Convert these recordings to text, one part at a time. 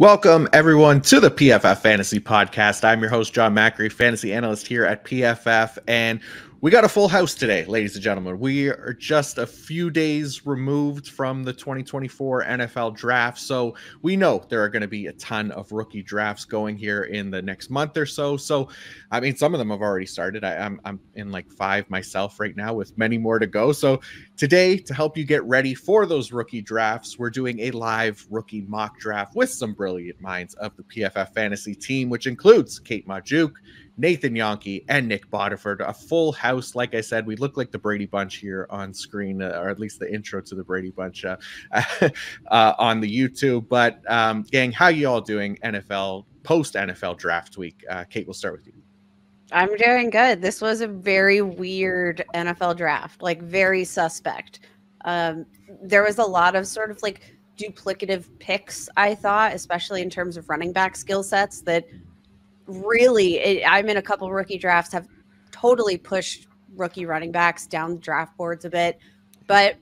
Welcome, everyone, to the PFF Fantasy Podcast. I'm your host, Jon Macri, fantasy analyst here at PFF. And we got a full house today, ladies and gentlemen. We are just a few days removed from the 2024 NFL draft. So we know there are going to be a ton of rookie drafts going here in the next month or so. So, I mean, some of them have already started. I, am I'm, I'm in like five myself right now with many more to go. So today, to help you get ready for those rookie drafts, we're doing a live rookie mock draft with some brilliant minds of the PFF fantasy team, which includes Kate Magdziuk, Nathan Jahnke, and Nic Bodiford. A full house. Like I said, we look like the Brady Bunch here on screen, uh, or at least the intro to the Brady Bunch uh, uh, on the YouTube. But um, gang, how you all doing? NFL post NFL draft week. Uh, Kate, we'll start with you. I'm doing good. This was a very weird NFL draft, like very suspect. Um, there was a lot of sort of like duplicative picks, I thought, especially in terms of running back skill sets that really, it, I'm in a couple rookie drafts, have totally pushed rookie running backs down the draft boards a bit. But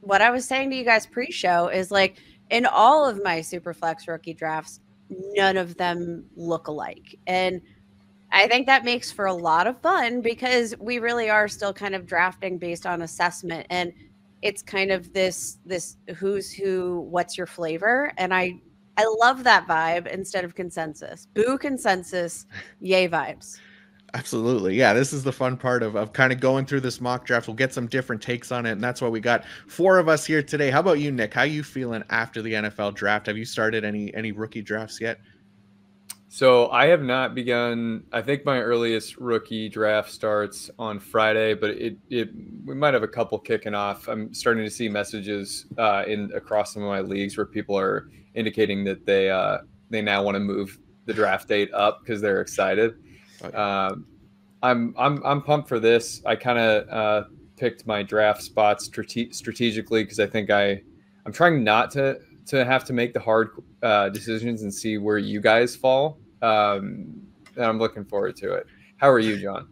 what I was saying to you guys pre show is like in all of my super flex rookie drafts, none of them look alike. And I think that makes for a lot of fun because we really are still kind of drafting based on assessment and it's kind of this this who's who what's your flavor and I I love that vibe instead of consensus. Boo consensus, yay vibes. Absolutely. Yeah, this is the fun part of, of kind of going through this mock draft. We'll get some different takes on it, and that's why we got four of us here today. How about you, Nic? How you feeling after the NFL draft? Have you started any any rookie drafts yet? So I have not begun. I think my earliest rookie draft starts on Friday, but it it we might have a couple kicking off. I'm starting to see messages uh, in across some of my leagues where people are indicating that they uh, they now want to move the draft date up because they're excited. Um, I'm I'm I'm pumped for this. I kind of uh, picked my draft spots strate- strategically because I think I I'm trying not to to have to make the hard uh, decisions and see where you guys fall. Um, and I'm looking forward to it. How are you, Jon?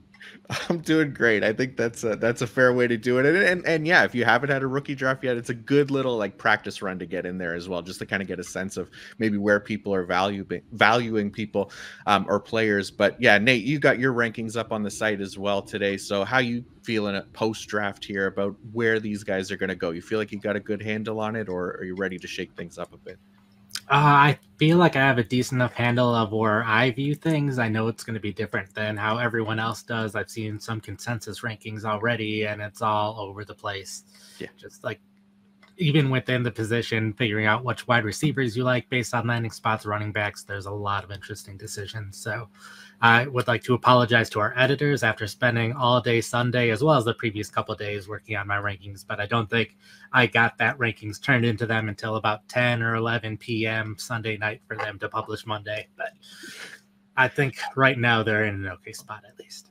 I'm doing great. I think that's a, that's a fair way to do it. And, and, and yeah, if you haven't had a rookie draft yet, it's a good little like practice run to get in there as well, just to kind of get a sense of maybe where people are valuing valuing people um, or players. But yeah, Nate, you got your rankings up on the site as well today. So how you feeling post draft here about where these guys are going to go? You feel like you got a good handle on it, or are you ready to shake things up a bit? Uh, I feel like I have a decent enough handle of where I view things. I know it's going to be different than how everyone else does. I've seen some consensus rankings already, and it's all over the place. Yeah, just like even within the position, figuring out which wide receivers you like based on landing spots, running backs. There's a lot of interesting decisions. So I would like to apologize to our editors after spending all day Sunday as well as the previous couple days working on my rankings, but I don't think I got that rankings turned into them until about 10 or 11 p.m. Sunday night for them to publish Monday. But I think right now they're in an okay spot at least.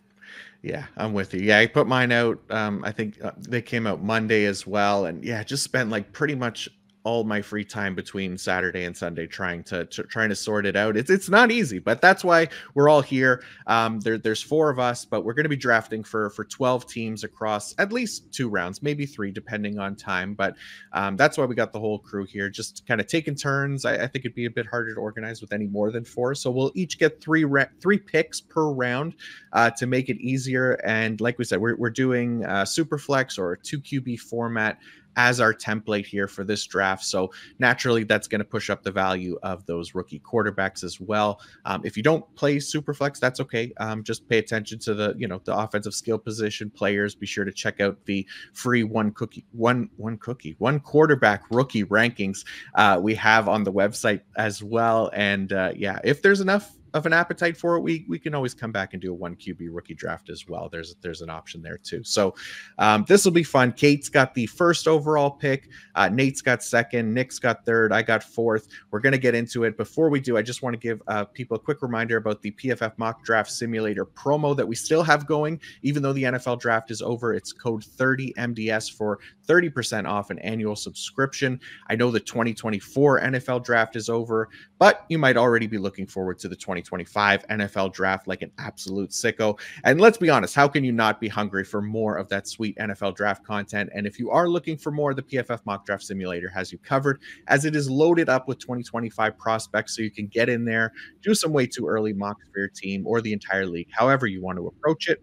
Yeah, I'm with you. Yeah, I put mine out. Um, I think uh, they came out Monday as well, and yeah, just spent like pretty much all my free time between Saturday and Sunday trying to, to, trying to sort it out. It's it's not easy, but that's why we're all here. Um, there, there's four of us, but we're going to be drafting for for 12 teams across at least two rounds, maybe three, depending on time. But um, that's why we got the whole crew here, just kind of taking turns. I, I, think it'd be a bit harder to organize with any more than four, so we'll each get three three picks per round uh, to make it easier. And like we said, we're we're doing uh, super flex or two QB format as our template here for this draft. So naturally, that's going to push up the value of those rookie quarterbacks as well. Um, if you don't play Superflex, that's okay. Um, just pay attention to the you know the offensive skill position players. Be sure to check out the free one cookie one one cookie one quarterback rookie rankings uh, we have on the website as well. And uh, yeah, if there's enough of an appetite for it, we we can always come back and do a one QB rookie draft as well. There's there's an option there too. So um, this will be fun. Kate's got the first overall pick. Uh, Nate's got second. Nic's got third. I got fourth. We're gonna get into it. Before we do, I just want to give uh, people a quick reminder about the PFF mock draft simulator promo that we still have going, even though the NFL draft is over. It's code 30 MDS for 30% off an annual subscription. I know the 2024 NFL draft is over, but you might already be looking forward to the 20 2025 NFL draft like an absolute sicko. And let's be honest, how can you not be hungry for more of that sweet NFL draft content? And if you are looking for more, the PFF Mock Draft Simulator has you covered as it is loaded up with 2025 prospects so you can get in there, do some way too early mocks for your team or the entire league, however you want to approach it.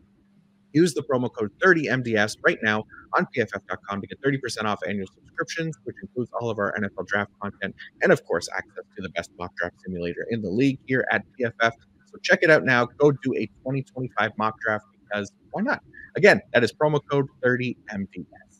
Use the promo code 30MDS right now on pff.com to get 30% off annual subscriptions, which includes all of our NFL draft content and, of course, access to the best mock draft simulator in the league here at PFF. So check it out now. Go do a 2025 mock draft because why not? Again, that is promo code 30MDS.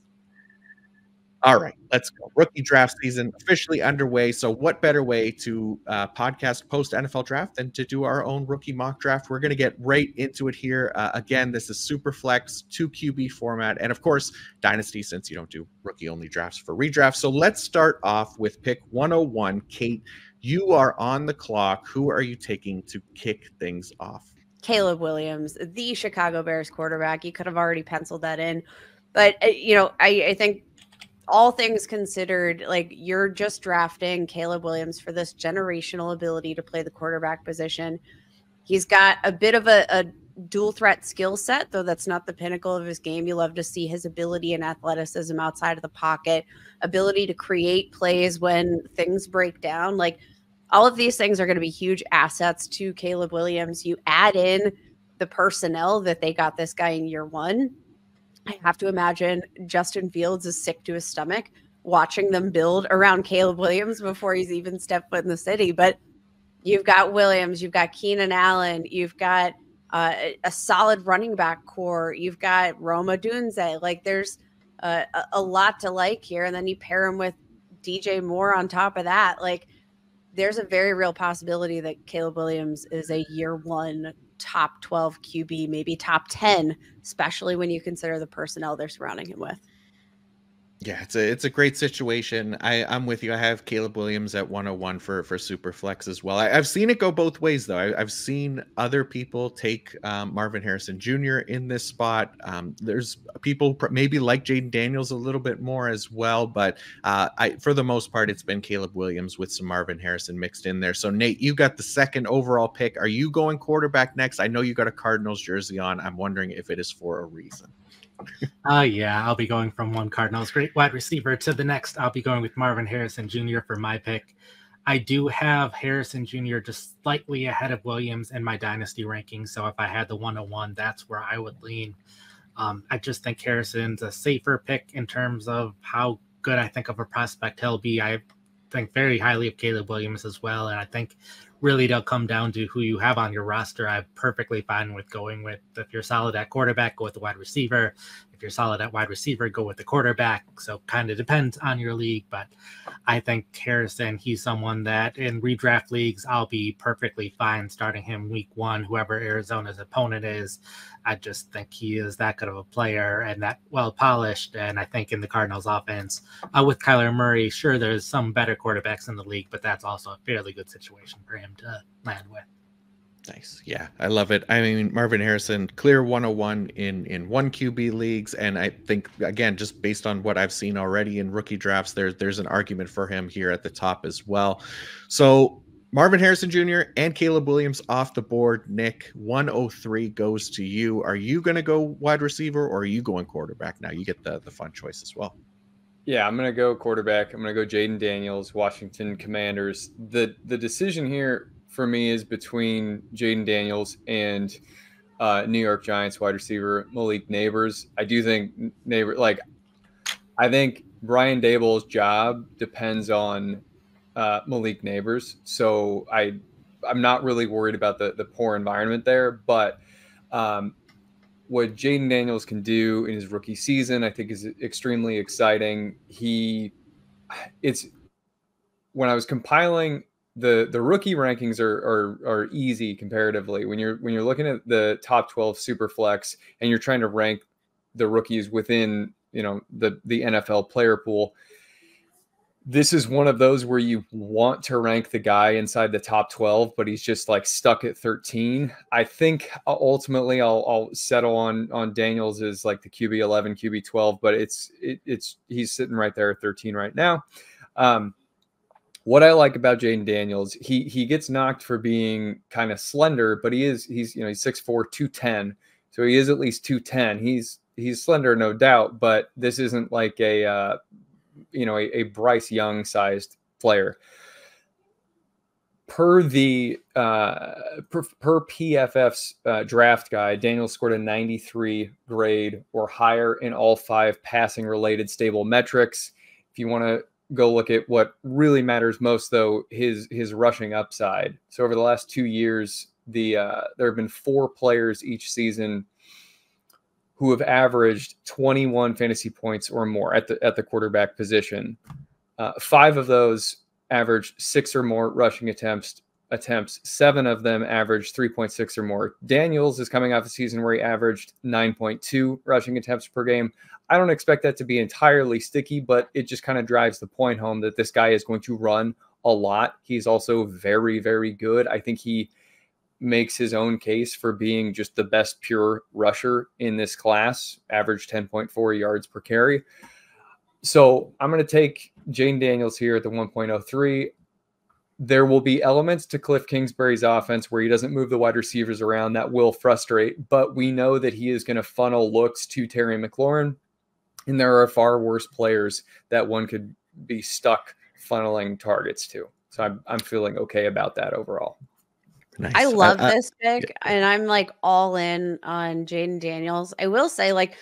All right, let's go. Rookie draft season officially underway. So, what better way to uh, podcast post NFL draft than to do our own rookie mock draft? We're going to get right into it here. Uh, again, this is super flex, two QB format, and of course, dynasty since you don't do rookie only drafts for redraft. So, let's start off with pick 101. Kate, you are on the clock. Who are you taking to kick things off? Caleb Williams, the Chicago Bears quarterback. You could have already penciled that in. But, uh, you know, I, I think all things considered, like you're just drafting Caleb Williams for this generational ability to play the quarterback position. He's got a bit of a, a dual threat skill set, though that's not the pinnacle of his game. You love to see his ability and athleticism outside of the pocket, ability to create plays when things break down. Like all of these things are going to be huge assets to Caleb Williams. You add in the personnel that they got this guy in year one I have to imagine Justin Fields is sick to his stomach watching them build around Caleb Williams before he's even stepped foot in the city. But you've got Williams, you've got Keenan Allen, you've got uh, a solid running back core, you've got Rome Odunze. Like there's uh, a lot to like here. And then you pair him with DJ Moore on top of that. Like there's a very real possibility that Caleb Williams is a year one top 12 QB, maybe top 10, especially when you consider the personnel they're surrounding him with. Yeah, it's a it's a great situation. I I'm with you. I have Caleb Williams at 101 for for super flex as well. I, have seen it go both ways though. I, have seen other people take um, Marvin Harrison Jr. in this spot. Um, there's people maybe like Jayden Daniels a little bit more as well, but uh, I for the most part it's been Caleb Williams with some Marvin Harrison mixed in there. So Nate, you got the second overall pick. Are you going quarterback next? I know you got a Cardinals jersey on. I'm wondering if it is for a reason. Uh, yeah, I'll be going from one Cardinals great wide receiver to the next. I'll be going with Marvin Harrison Jr. for my pick. I do have Harrison Jr. just slightly ahead of Williams in my dynasty ranking. So if I had the 101, that's where I would lean. Um, I just think Harrison's a safer pick in terms of how good I think of a prospect he'll be. I think very highly of Caleb Williams as well. And I think really it'll come down to who you have on your roster. I'm perfectly fine with going with if you're solid at quarterback, go with the wide receiver. If you're solid at wide receiver, go with the quarterback. So kind of depends on your league, but I think Harrison, he's someone that in redraft leagues, I'll be perfectly fine starting him week one, whoever Arizona's opponent is. I just think he is that good of a player and that well polished. And I think in the Cardinals offense, uh, with Kyler Murray, sure, there's some better quarterbacks in the league, but that's also a fairly good situation for him to land with. Nice. Yeah, I love it. I mean, Marvin Harrison, clear 101 in in one QB leagues, and I think again, just based on what I've seen already in rookie drafts, there's there's an argument for him here at the top as well. So Marvin Harrison Jr. and Caleb Williams off the board. Nic, 103 goes to you. Are you going to go wide receiver or are you going quarterback now? You get the the fun choice as well. Yeah, I'm going to go quarterback. I'm going to go Jayden Daniels, Washington Commanders. The the decision here for me is between Jayden Daniels and uh, New York Giants wide receiver Malik Nabers. I do think Neighbor like I think Brian Daboll's job depends on uh, Malik Nabers. So I I'm not really worried about the the poor environment there, but um, what Jayden Daniels can do in his rookie season, I think, is extremely exciting. He, it's when I was compiling the the rookie rankings are, are are easy comparatively when you're when you're looking at the top 12 super flex and you're trying to rank the rookies within you know the the NFL player pool this is one of those where you want to rank the guy inside the top 12 but he's just like stuck at 13 i think uh, ultimately i'll, I'll settle on on daniels as like the qb 11 qb 12 but it's it, it's he's sitting right there at 13 right now um what I like about Jayden Daniels, he he gets knocked for being kind of slender, but he is he's you know he's 6'4, 210. So he is at least 210. He's he's slender, no doubt, but this isn't like a uh, you know a, a Bryce Young sized player. Per the uh, per, per PFF's uh, draft guide, Daniel scored a 93 grade or higher in all five passing related stable metrics. If you want to go look at what really matters most, though, his his rushing upside. So over the last two years, the uh, there have been four players each season who have averaged 21 fantasy points or more at the at the quarterback position. Uh, five of those averaged six or more rushing attempts. Attempts. Seven of them averaged 3.6 or more. Daniels is coming off a season where he averaged 9.2 rushing attempts per game. I don't expect that to be entirely sticky, but it just kind of drives the point home that this guy is going to run a lot. He's also very, very good. I think he makes his own case for being just the best pure rusher in this class, average 10.4 yards per carry. So I'm going to take Jayden Daniels here at the 1.03. There will be elements to Cliff Kingsbury's offense where he doesn't move the wide receivers around that will frustrate, but we know that he is going to funnel looks to Terry McLaurin. And there are far worse players that one could be stuck funneling targets to. So I'm, I'm feeling okay about that overall. Nice. I love I, I, this pick, yeah. and I'm like all in on Jayden Daniels. I will say, like,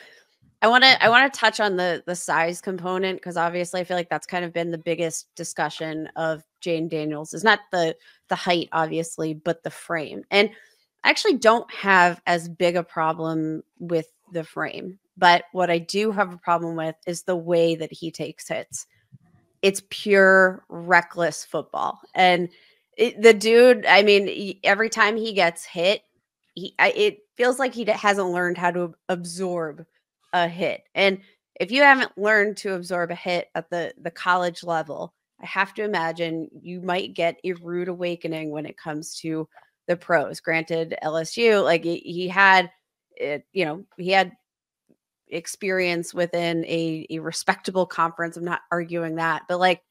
I want to I want to touch on the the size component because obviously I feel like that's kind of been the biggest discussion of Jayden Daniels. Is not the the height, obviously, but the frame. And I actually don't have as big a problem with the frame, but what I do have a problem with is the way that he takes hits. It's pure reckless football, and it, the dude, I mean, every time he gets hit, he I, it feels like he hasn't learned how to absorb a hit. And if you haven't learned to absorb a hit at the the college level, I have to imagine you might get a rude awakening when it comes to the pros. Granted, LSU, like he, he had it, you know, he had experience within a, a respectable conference. I'm not arguing that, but like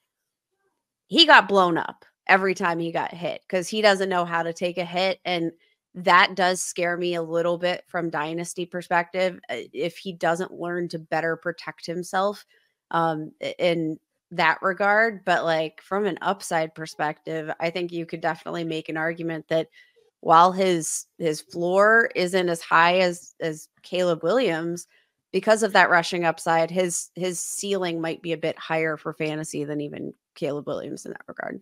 he got blown up every time he got hit because he doesn't know how to take a hit. And that does scare me a little bit from dynasty perspective uh, if he doesn't learn to better protect himself um, in that regard. But like from an upside perspective, I think you could definitely make an argument that while his his floor isn't as high as as Caleb Williams, because of that rushing upside, his his ceiling might be a bit higher for fantasy than even Caleb Williams in that regard.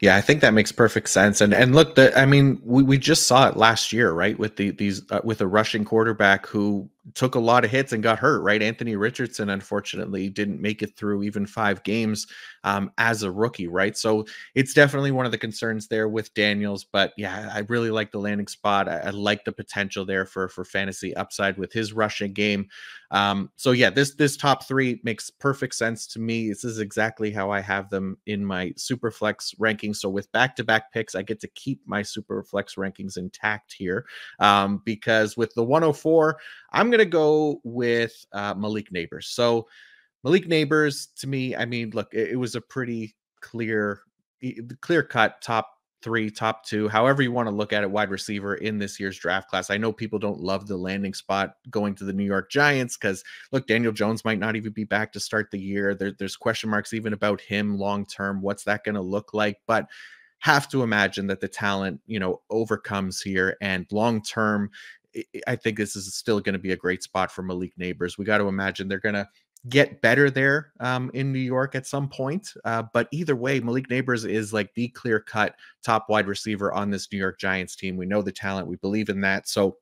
Yeah, I think that makes perfect sense. And and look, the I mean, we, we just saw it last year, right? With the these uh, with a rushing quarterback who took a lot of hits and got hurt, right? Anthony Richardson unfortunately didn't make it through even five games um, as a rookie, right? So it's definitely one of the concerns there with Daniels. But yeah, I really like the landing spot. I, I like the potential there for for fantasy upside with his rushing game. Um, so yeah, this this top three makes perfect sense to me. This is exactly how I have them in my super flex rankings. So with back to back picks, I get to keep my super flex rankings intact here um, because with the 104, I'm going to go with uh, Malik Nabers. So Malik Nabers, to me, I mean, look, it, it was a pretty clear, clear cut top three, top two, however you want to look at it, wide receiver in this year's draft class. I know people don't love the landing spot going to the New York Giants because look, Daniel Jones might not even be back to start the year. There, there's question marks even about him long term. What's that going to look like? But have to imagine that the talent, you know, overcomes here and long term. I think this is still going to be a great spot for Malik Nabers. We got to imagine they're going to get better there um, in New York at some point. Uh, but either way, Malik Nabers is like the clear cut top wide receiver on this New York Giants team. We know the talent, we believe in that. So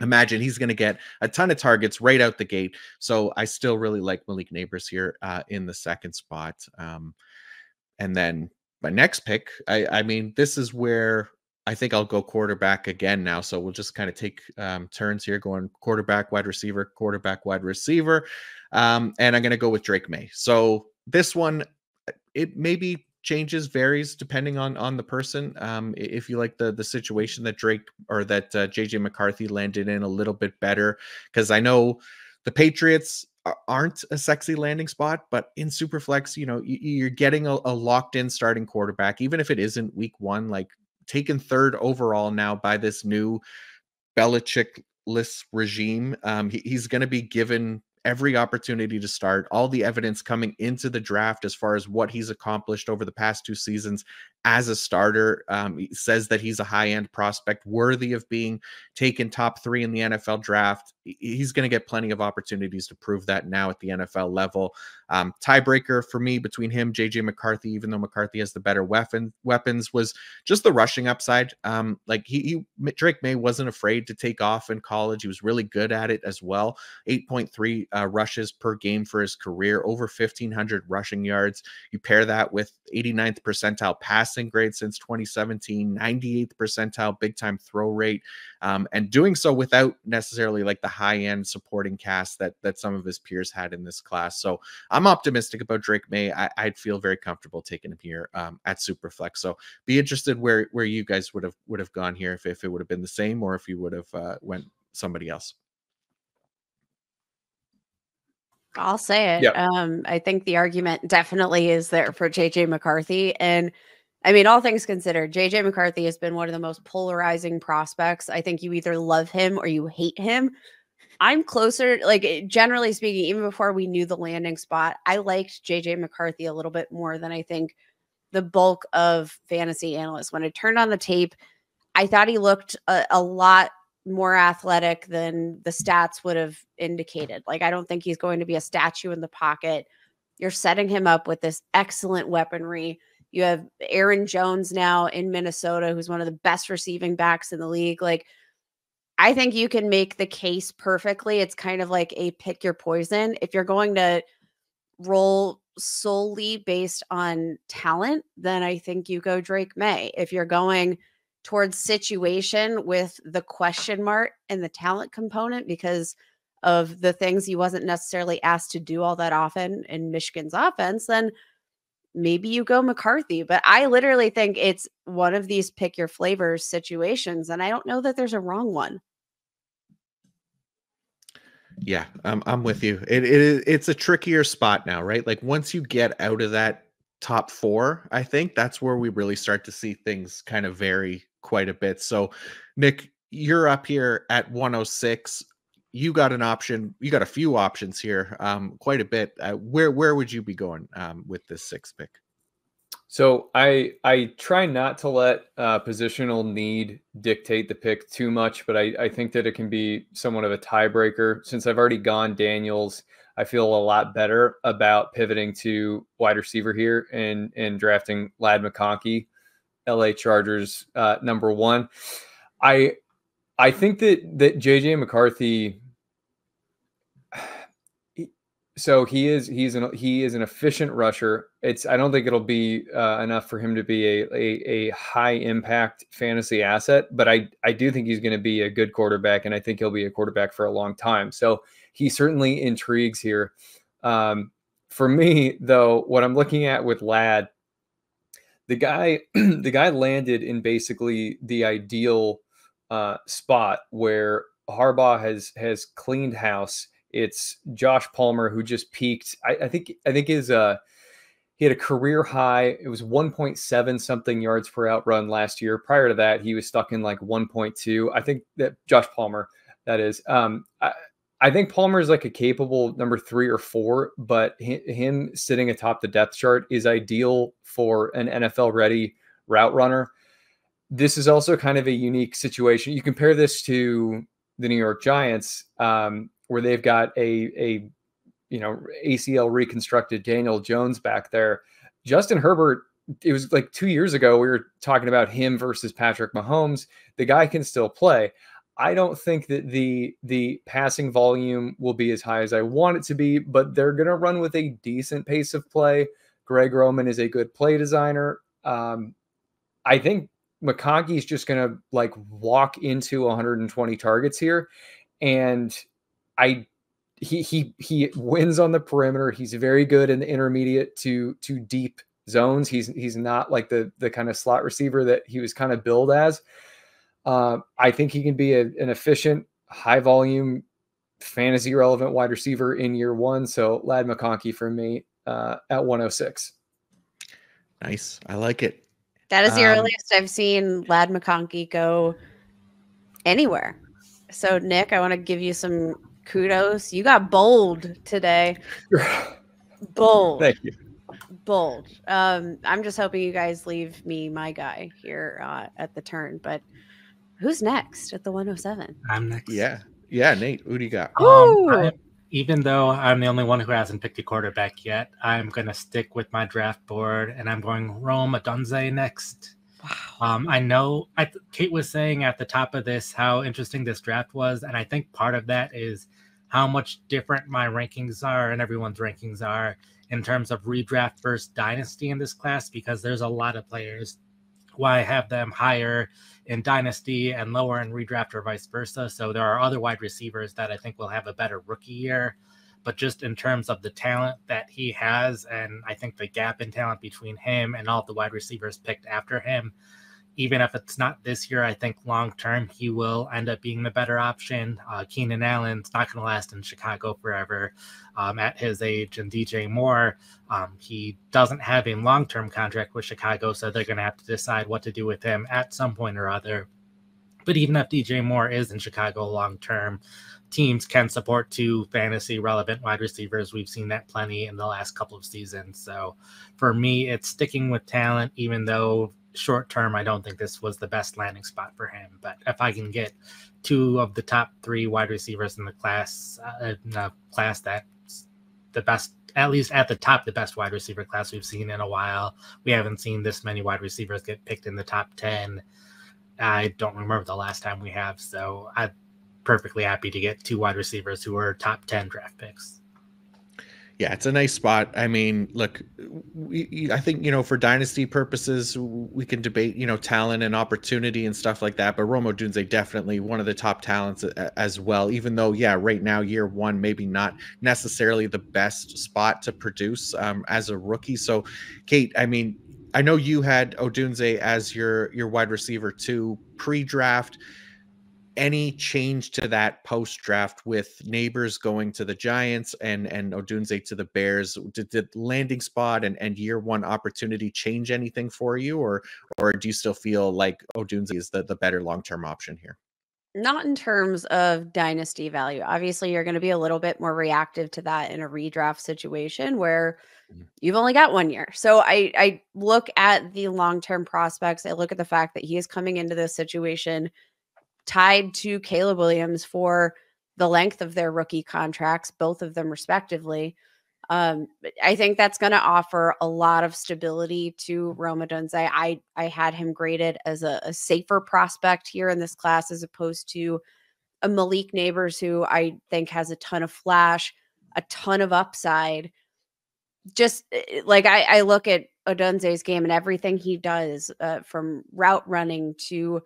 imagine he's going to get a ton of targets right out the gate. So I still really like Malik Nabers here uh, in the second spot. Um, and then my next pick, I, I mean, this is where I think I'll go quarterback again now. So we'll just kind of take um, turns here, going quarterback, wide receiver, quarterback, wide receiver. Um, and I'm going to go with Drake Maye. So this one, uh, it maybe changes, varies depending on on the person. Um, if you like the the situation that Drake or that uh, JJ McCarthy landed in a little bit better, because I know the Patriots aren't a sexy landing spot, but in Superflex, you know, you're getting a, a locked in starting quarterback, even if it isn't week one, like taken third overall now by this new Belichick-less regime. Um, he, he's going to be given every opportunity to start, all the evidence coming into the draft as far as what he's accomplished over the past two seasons as a starter. Um, says that he's a high end prospect worthy of being taken top three in the NFL draft. He's going to get plenty of opportunities to prove that now at the NFL level. Um, tiebreaker for me between him, JJ McCarthy, even though McCarthy has the better weapon weapons, was just the rushing upside. Um, like he, he, Drake Maye wasn't afraid to take off in college. He was really good at it as well. 8.3 uh, rushes per game for his career, over 1,500 rushing yards. You pair that with 89th percentile passing grade since 2017, 98th percentile big time throw rate, um, and doing so without necessarily like the high end supporting cast that that some of his peers had in this class. So I'm optimistic about Drake Maye. I, would feel very comfortable taking him here um, at Superflex. So be interested where where you guys would have would have gone here if, if it would have been the same or if you would have uh, went somebody else. I'll say it. Yep. Um, I think the argument definitely is there for JJ McCarthy. And I mean, all things considered, JJ McCarthy has been one of the most polarizing prospects. I think you either love him or you hate him. I'm closer, like eh, generally speaking, even before we knew the landing spot, I liked JJ McCarthy a little bit more than I think the bulk of fantasy analysts. When I turned on the tape, I thought he looked a, a lot more athletic than the stats would have indicated. Like, I don't think he's going to be a statue in the pocket. You're setting him up with this excellent weaponry. You have Aaron Jones now in Minnesota, who's one of the best receiving backs in the league. Like, I think you can make the case perfectly. It's kind of like a pick your poison. If you're going to roll solely based on talent, then I think you go Drake Maye. If you're going, towards situation with the question mark and the talent component because of the things he wasn't necessarily asked to do all that often in Michigan's offense, then maybe you go McCarthy. But I literally think it's one of these pick your flavors situations. And I don't know that there's a wrong one. Yeah, I'm I'm with you. It, it it's a trickier spot now, right? Like once you get out of that top four, I think that's where we really start to see things kind of vary quite a bit. So, Nic, you're up here at 106. You got an option. You got a few options here, um, quite a bit. Uh, where where would you be going um, with this six pick? So I I try not to let uh, positional need dictate the pick too much, but I, I think that it can be somewhat of a tiebreaker. Since I've already gone Daniels, I feel a lot better about pivoting to wide receiver here and and drafting Ladd McConkey LA Chargers uh, number one. I I think that that JJ McCarthy. So he is he's an he is an efficient rusher. It's I don't think it'll be uh, enough for him to be a, a, a high impact fantasy asset, but I I do think he's going to be a good quarterback, and I think he'll be a quarterback for a long time. So he certainly intrigues here. Um, for me, though, what I'm looking at with Ladd the guy the guy landed in basically the ideal uh, spot where Harbaugh has has cleaned house. It's Josh Palmer who just peaked. I, I think I think his uh he had a career high. It was 1.7 something yards per route run last year. Prior to that, he was stuck in like 1.2. I think that Josh Palmer, that is. Um, I, I think Palmer is like a capable number three or four, but him sitting atop the depth chart is ideal for an NFL ready route runner. This is also kind of a unique situation. You compare this to the New York Giants, um, where they've got a a you know ACL reconstructed Daniel Jones back there. Justin Herbert. It was like two years ago we were talking about him versus Patrick Mahomes. The guy can still play. I don't think that the the passing volume will be as high as I want it to be, but they're going to run with a decent pace of play. Greg Roman is a good play designer. Um, I think McConkey is just going to like walk into 120 targets here, and I he he he wins on the perimeter. He's very good in the intermediate to to deep zones. He's he's not like the the kind of slot receiver that he was kind of billed as. Uh, I think he can be a, an efficient, high volume fantasy relevant wide receiver in year one. So Ladd McConkey for me uh, at 106. Nice. I like it. That is the um, earliest I've seen Ladd McConkey go anywhere. So, Nic, I want to give you some kudos. You got bold today. bold. Thank you. Bold. Um, I'm just hoping you guys leave me my guy here uh, at the turn. But who's next at the 107? I'm next. Yeah. Yeah, Nate, who do you got? Um, even though I'm the only one who hasn't picked a quarterback yet, I'm going to stick with my draft board and I'm going Rome Odunze next. Wow. Um, I know I, Kate was saying at the top of this how interesting this draft was. And I think part of that is how much different my rankings are and everyone's rankings are in terms of redraft versus dynasty in this class because there's a lot of players why I have them higher in dynasty and lower in redraft or vice versa. So there are other wide receivers that I think will have a better rookie year. But just in terms of the talent that he has, and I think the gap in talent between him and all the wide receivers picked after him, even if it's not this year, I think long term he will end up being the better option. Uh, Keenan Allen's not going to last in Chicago forever um, at his age, and DJ Moore, um, he doesn't have a long term contract with Chicago, so they're going to have to decide what to do with him at some point or other. But even if DJ Moore is in Chicago long term, teams can support two fantasy relevant wide receivers. We've seen that plenty in the last couple of seasons. So for me, it's sticking with talent, even though short term, I don't think this was the best landing spot for him. But if I can get two of the top three wide receivers in the class, uh, in the class that's the best, at least at the top, the best wide receiver class we've seen in a while. We haven't seen this many wide receivers get picked in the top 10. I don't remember the last time we have. So I'm perfectly happy to get two wide receivers who are top 10 draft picks. Yeah, it's a nice spot. I mean, look, we, I think you know for dynasty purposes, we can debate you know talent and opportunity and stuff like that. But Rome Odunze definitely one of the top talents as well. Even though, yeah, right now year one maybe not necessarily the best spot to produce um, as a rookie. So, Kate, I mean, I know you had Odunze as your your wide receiver too pre-draft any change to that post draft with Nabers going to the Giants and and Odunze to the Bears? Did the landing spot and, and year one opportunity change anything for you, or or do you still feel like Odunze is the, the better long term option here? Not in terms of dynasty value. Obviously, you're going to be a little bit more reactive to that in a redraft situation where mm-hmm. you've only got one year. So I I look at the long term prospects. I look at the fact that he is coming into this situation tied to Caleb Williams for the length of their rookie contracts, both of them respectively. Um, I think that's going to offer a lot of stability to Rome Odunze. I I had him graded as a, a, safer prospect here in this class as opposed to a Malik Nabers who I think has a ton of flash, a ton of upside. Just eh, eh, like I, I look at Odunze's game and everything he does, uh, from route running to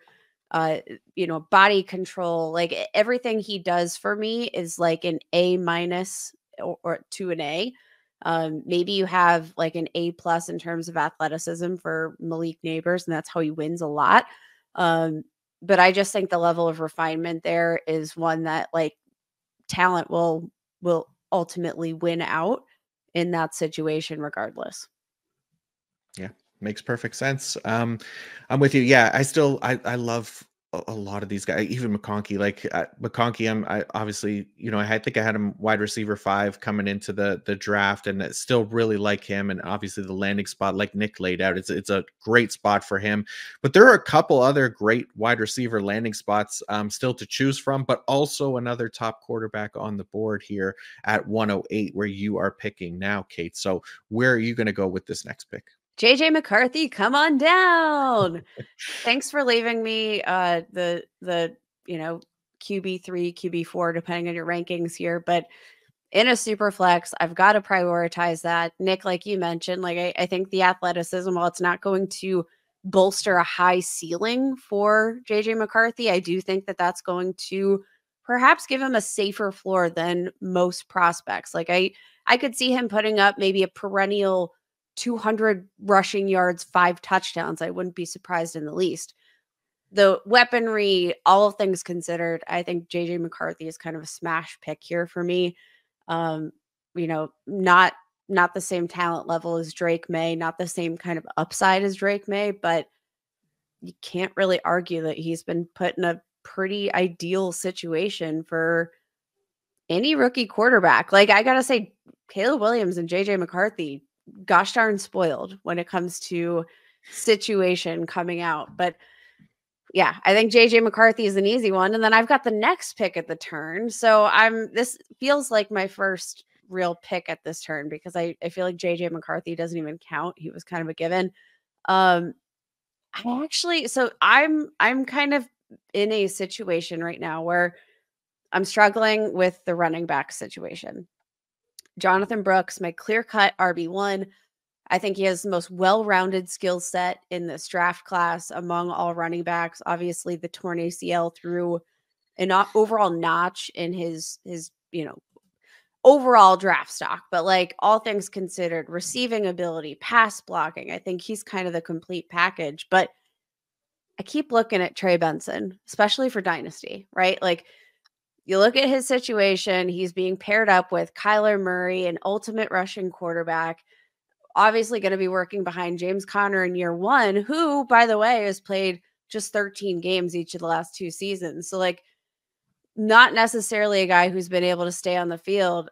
uh you know body control like everything he does for me is like an a minus or, or to an a. Um maybe you have like an a plus in terms of athleticism for malik Nabers and that's how he wins a lot. Um but i just think the level of refinement there is one that like talent will will ultimately win out in that situation regardless. Yeah makes perfect sense. Um, I'm with you. Yeah, I still I I love a, lot of these guys, even McConkey. Like uh, McConkey, I'm I obviously you know I think I had him wide receiver five coming into the the draft, and still really like him. And obviously the landing spot, like Nic laid out, it's it's a great spot for him. But there are a couple other great wide receiver landing spots um, still to choose from, but also another top quarterback on the board here at 108, where you are picking now, Kate. So where are you going to go with this next pick? JJ McCarthy, come on down. Thanks for leaving me uh the the you know QB3, QB4 depending on your rankings here, but in a super flex, I've got to prioritize that. Nic, like you mentioned, like I, I think the athleticism, while it's not going to bolster a high ceiling for JJ McCarthy, I do think that that's going to perhaps give him a safer floor than most prospects. Like I I could see him putting up maybe a perennial 200 rushing yards, five touchdowns. I wouldn't be surprised in the least. the weaponry, all things considered, I think JJ McCarthy is kind of a smash pick here for me. Um, you know, not not the same talent level as Drake Maye, not the same kind of upside as Drake Maye, but you can't really argue that he's been put in a pretty ideal situation for any rookie quarterback. Like I gotta say, Caleb Williams and JJ McCarthy, gosh darn spoiled when it comes to situation coming out. But yeah, I think JJ McCarthy is an easy one. And then I've got the next pick at the turn. So I'm this feels like my first real pick at this turn because I, I feel like JJ McCarthy doesn't even count. He was kind of a given. Um I actually so I'm I'm kind of in a situation right now where I'm struggling with the running back situation. Jonathan Brooks, my clear cut RB1. I think he has the most well rounded skill set in this draft class among all running backs. Obviously, the torn ACL threw an overall notch in his his you know overall draft stock, but like all things considered, receiving ability, pass blocking, I think he's kind of the complete package. But I keep looking at Trey Benson, especially for Dynasty, right? Like you look at his situation, he's being paired up with Kyler Murray, an ultimate rushing quarterback obviously going to be working behind James Conner in year one, who, by the way, has played just 13 games each of the last two seasons. So, like, not necessarily a guy who's been able to stay on the field.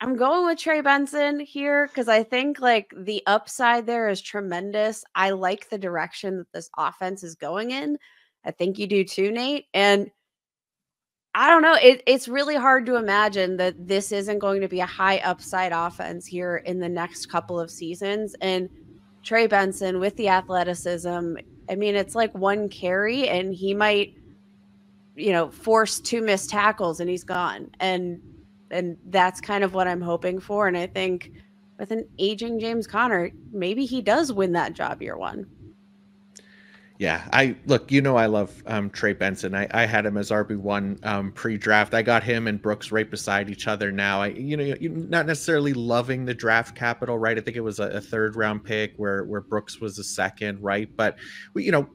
I'm going with Trey Benson here because I think like the upside there is tremendous. I like the direction that this offense is going in. I think you do too, Nate. And I don't know. It, it's really hard to imagine that this isn't going to be a high upside offense here in the next couple of seasons. And Trey Benson with the athleticism, I mean, it's like one carry and he might, you know, force two missed tackles and he's gone. And and that's kind of what I'm hoping for. And I think with an aging James Conner, maybe he does win that job year one. Yeah, I look. You know, I love um, Trey Benson. I, I had him as RB one um, pre-draft. I got him and Brooks right beside each other now. I, you know, not necessarily loving the draft capital, right? I think it was a, a third round pick where where Brooks was a second, right? But you know,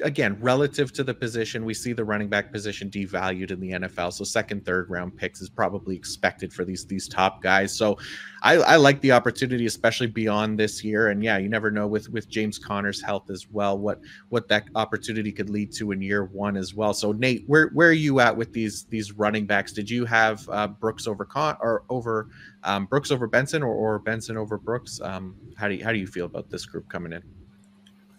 again, relative to the position, we see the running back position devalued in the NFL. So second, third round picks is probably expected for these these top guys. So I, I like the opportunity, especially beyond this year. And yeah, you never know with with James Conner's health as well, what what that opportunity could lead to in year one as well. So Nate, where where are you at with these these running backs? Did you have uh, Brooks over Con or over um, Brooks over Benson or, or Benson over Brooks? Um, how do you how do you feel about this group coming in?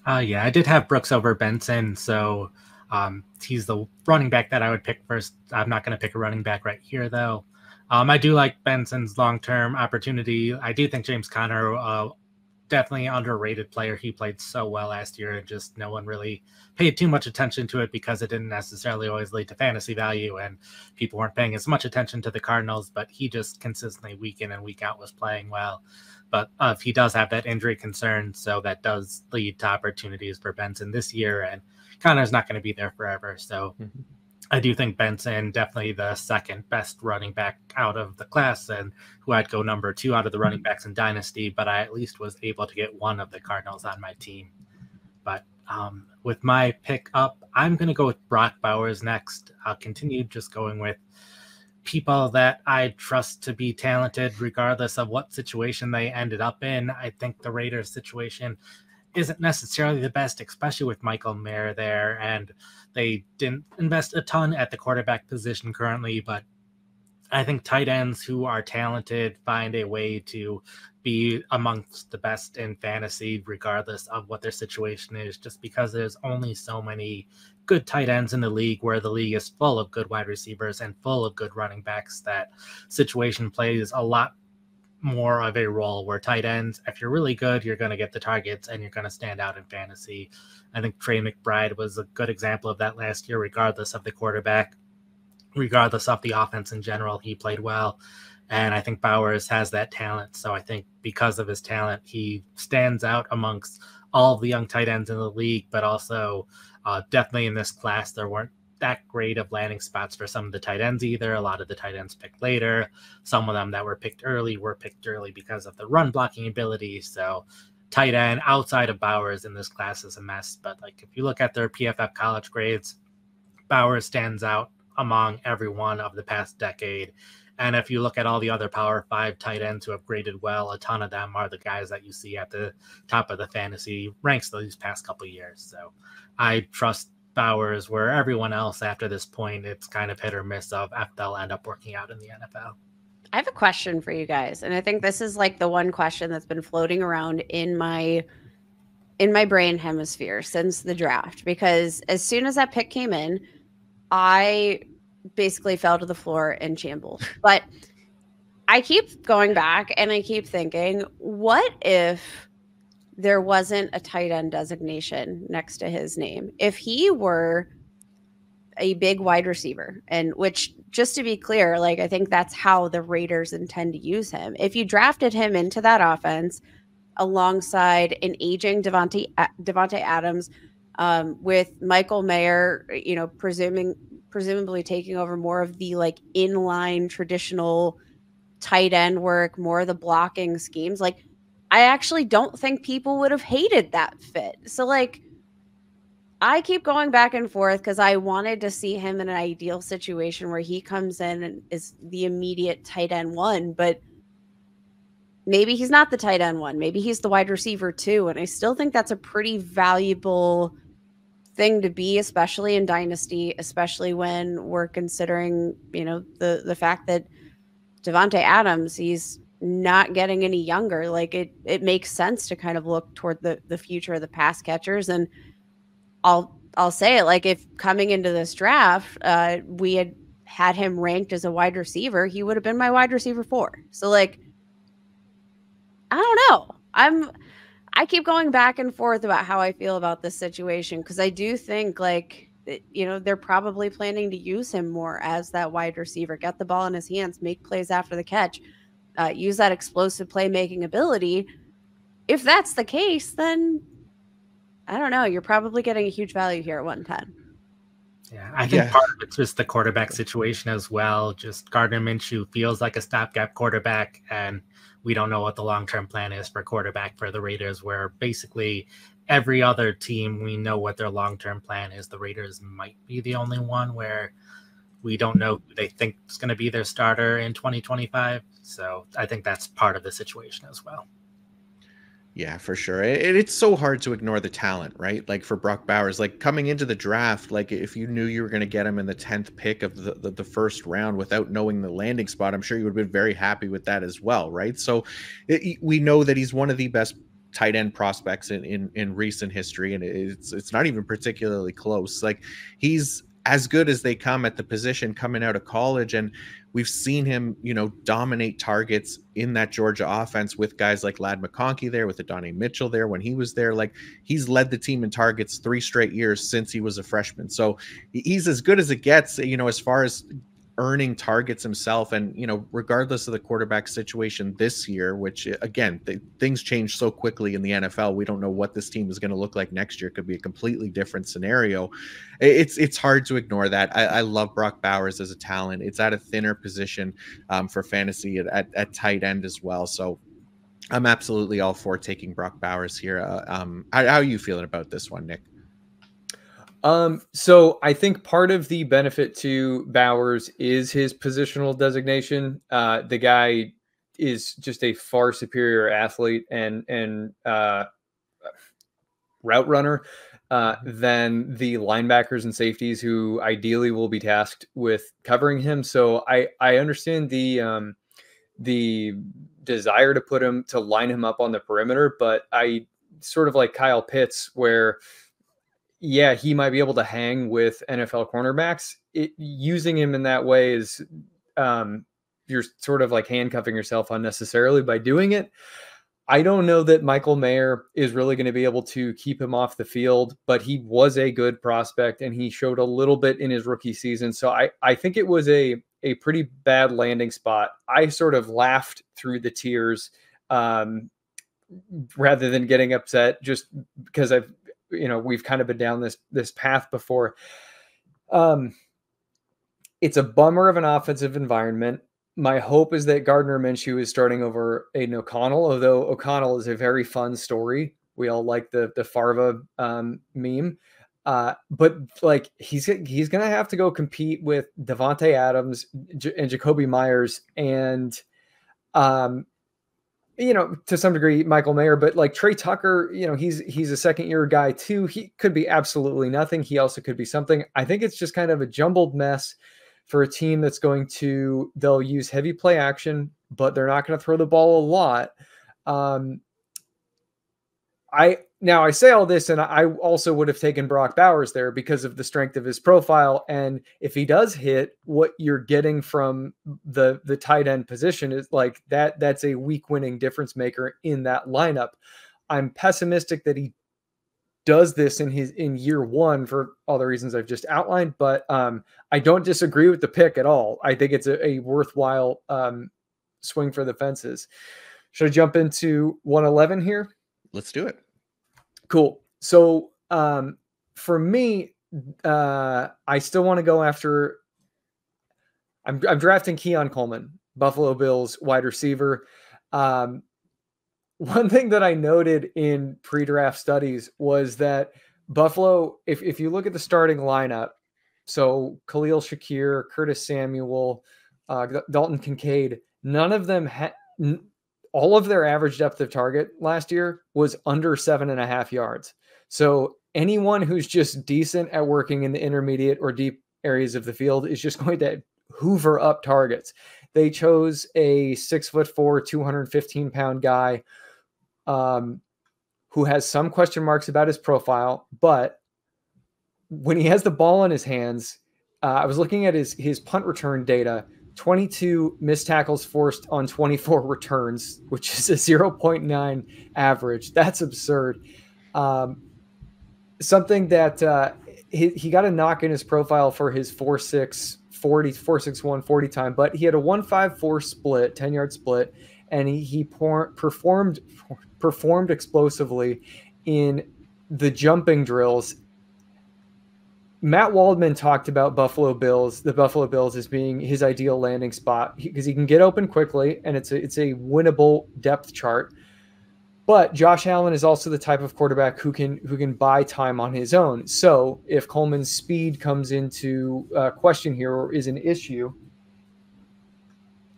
Uh, yeah, I did have Brooks over Benson, so um, he's the running back that I would pick first. I'm not going to pick a running back right here, though. Um, I do like Benson's long term opportunity. I do think James Conner, uh, definitely underrated player. He played so well last year, and just no one really paid too much attention to it because it didn't necessarily always lead to fantasy value, and people weren't paying as much attention to the Cardinals. But he just consistently, week in and week out, was playing well but uh, he does have that injury concern, so that does lead to opportunities for Benson this year. And Conner's not going to be there forever, so mm-hmm. I do think Benson definitely the second best running back out of the class, and who I'd go number two out of the running mm-hmm. backs in Dynasty. But I at least was able to get one of the Cardinals on my team. But um, with my pick up, I'm going to go with Brock Bowers next. I'll continue just going with people that I trust to be talented, regardless of what situation they ended up in. I think the Raiders situation isn't necessarily the best, especially with Michael Mayer there. And they didn't invest a ton at the quarterback position currently, but I think tight ends who are talented find a way to be amongst the best in fantasy, regardless of what their situation is, just because there's only so many good tight ends in the league where the league is full of good wide receivers and full of good running backs that situation plays a lot more of a role where tight ends if you're really good you're going to get the targets and you're going to stand out in fantasy. I think trey mcbride was a good example of that last year regardless of the quarterback regardless of the offense in general he played well. And i think bowers has that talent so i think because of his talent he stands out amongst all the young tight ends in the league but also uh, definitely in this class, there weren't that great of landing spots for some of the tight ends either. A lot of the tight ends picked later. Some of them that were picked early were picked early because of the run blocking ability. So tight end outside of Bowers in this class is a mess. But like if you look at their PFF college grades, Bowers stands out among everyone of the past decade. And if you look at all the other Power Five tight ends who have graded well, a ton of them are the guys that you see at the top of the fantasy ranks these past couple years. So I trust Bowers where everyone else after this point, it's kind of hit or miss of if they'll end up working out in the NFL. I have a question for you guys, and I think this is like the one question that's been floating around in my in my brain hemisphere since the draft because as soon as that pick came in, I basically fell to the floor and shambles. But I keep going back and I keep thinking, what if there wasn't a tight end designation next to his name? If he were a big wide receiver and which just to be clear like i think that's how the raiders intend to use him if you drafted him into that offense alongside an aging devonte davante adams um, with michael mayer you know presuming presumably taking over more of the like inline traditional tight end work more of the blocking schemes like i actually don't think people would have hated that fit so like I keep going back and forth because I wanted to see him in an ideal situation where he comes in and is the immediate tight end one, but maybe he's not the tight end one. Maybe he's the wide receiver too. And I still think that's a pretty valuable thing to be, especially in Dynasty, especially when we're considering, you know, the the fact that Davante Adams, he's not getting any younger. Like it it makes sense to kind of look toward the the future of the pass catchers and I'll I'll say it like if coming into this draft, uh, we had had him ranked as a wide receiver, he would have been my wide receiver four. So like, I don't know. I'm I keep going back and forth about how I feel about this situation because I do think like you know they're probably planning to use him more as that wide receiver, get the ball in his hands, make plays after the catch, uh, use that explosive playmaking ability. If that's the case, then I don't know. You're probably getting a huge value here at 110. Yeah, I think yeah. part of it's just the quarterback situation as well. Just Gardner Minshew feels like a stopgap quarterback, and we don't know what the long term plan is for quarterback for the Raiders, where basically every other team we know what their long term plan is. The Raiders might be the only one where we don't know who they think is going to be their starter in 2025. So I think that's part of the situation as well. Yeah, for sure. It, it's so hard to ignore the talent, right? Like for Brock Bowers, like coming into the draft, like if you knew you were going to get him in the 10th pick of the, the, the, first round without knowing the landing spot, I'm sure you would have been very happy with that as well, right? So it, we know that he's one of the best tight end prospects in, in, in recent history, and it's, it's not even particularly close. Like he's as good as they come at the position coming out of college. And we've seen him, you know, dominate targets in that Georgia offense with guys like Ladd McConkey there, with Adonai Mitchell there when he was there. Like he's led the team in targets three straight years since he was a freshman. So he's as good as it gets, you know, as far as earning targets himself. And you know regardless of the quarterback situation this year which again th- things change so quickly in the NFL we don't know what this team is going to look like next year. It could be a completely different scenario. It's it's hard to ignore that. I, I love Brock Bowers as a talent. It's at a thinner position um, for fantasy at, at, at, tight end as well. So I'm absolutely all for taking Brock Bowers here. Uh, um, how, how are you feeling about this one Nic um, so I think part of the benefit to Bowers is his positional designation. Uh, the guy is just a far superior athlete and and uh, route runner uh, than the linebackers and safeties who ideally will be tasked with covering him. So I I understand the um, the desire to put him to line him up on the perimeter, but I sort of like Kyle Pitts where yeah, he might be able to hang with NFL cornerbacks. It, using him in that way is um, you're sort of like handcuffing yourself unnecessarily by doing it. I don't know that Michael Mayer is really going to be able to keep him off the field, but he was a good prospect and he showed a little bit in his rookie season. So I, I think it was a, a pretty bad landing spot. I sort of laughed through the tears um, rather than getting upset just because I've you know we've kind of been down this this path before. Um, it's a bummer of an offensive environment. my hope is that Gardner Minshew is starting over Aidan O'Connell, although O'Connell is a very fun story. We all like the the Farva um, meme. Uh, but like he's he's gonna have to go compete with Davante Adams and Jakobi Meyers and um you know to some degree Michael Mayer, but like Tre Tucker, you know he's he's a second year guy too. He could be absolutely nothing. He also could be something. I think it's just kind of a jumbled mess for a team that's going to they'll use heavy play action, but they're not going to throw the ball a lot. Um, I now I say all this, and I also would have taken Brock Bowers there because of the strength of his profile. And if he does hit, what you're getting from the the tight end position is like that. That's a week winning difference maker in that lineup. I'm pessimistic that he does this in his in year one for all the reasons I've just outlined. But um, I don't disagree with the pick at all. I think it's a, a worthwhile um, swing for the fences. Should I jump into 111 here? Let's do it. Cool. So um, for me, uh, I still want to go after. I'm, I'm drafting Keon Coleman, Buffalo Bills wide receiver. Um, one thing that I noted in pre-draft studies was that Buffalo, if, if you look at the starting lineup, so Khalil Shakir, Curtis Samuel, uh, Dalton Kincaid, none of them had all of their average depth of target last year was under seven and a half yards. So anyone who's just decent at working in the intermediate or deep areas of the field is just going to hoover up targets. They chose a six foot four, 215 pound guy um, who has some question marks about his profile, but when he has the ball in his hands, uh, I was looking at his his punt return data. 22 missed tackles forced on 24 returns, which is a 0.9 average. That's absurd. Um, something that uh, he, he got a knock in his profile for his 4 6 40 4 6 1 40 time, but he had a 1 5 4 split, 10 yard split, and he, he por- performed performed explosively in the jumping drills. Matt Waldman talked about Buffalo Bills, the Buffalo Bills as being his ideal landing spot because he can get open quickly and it's a, it's a winnable depth chart. But Josh Allen is also the type of quarterback who can who can buy time on his own. So if Coleman's speed comes into uh, question here or is an issue,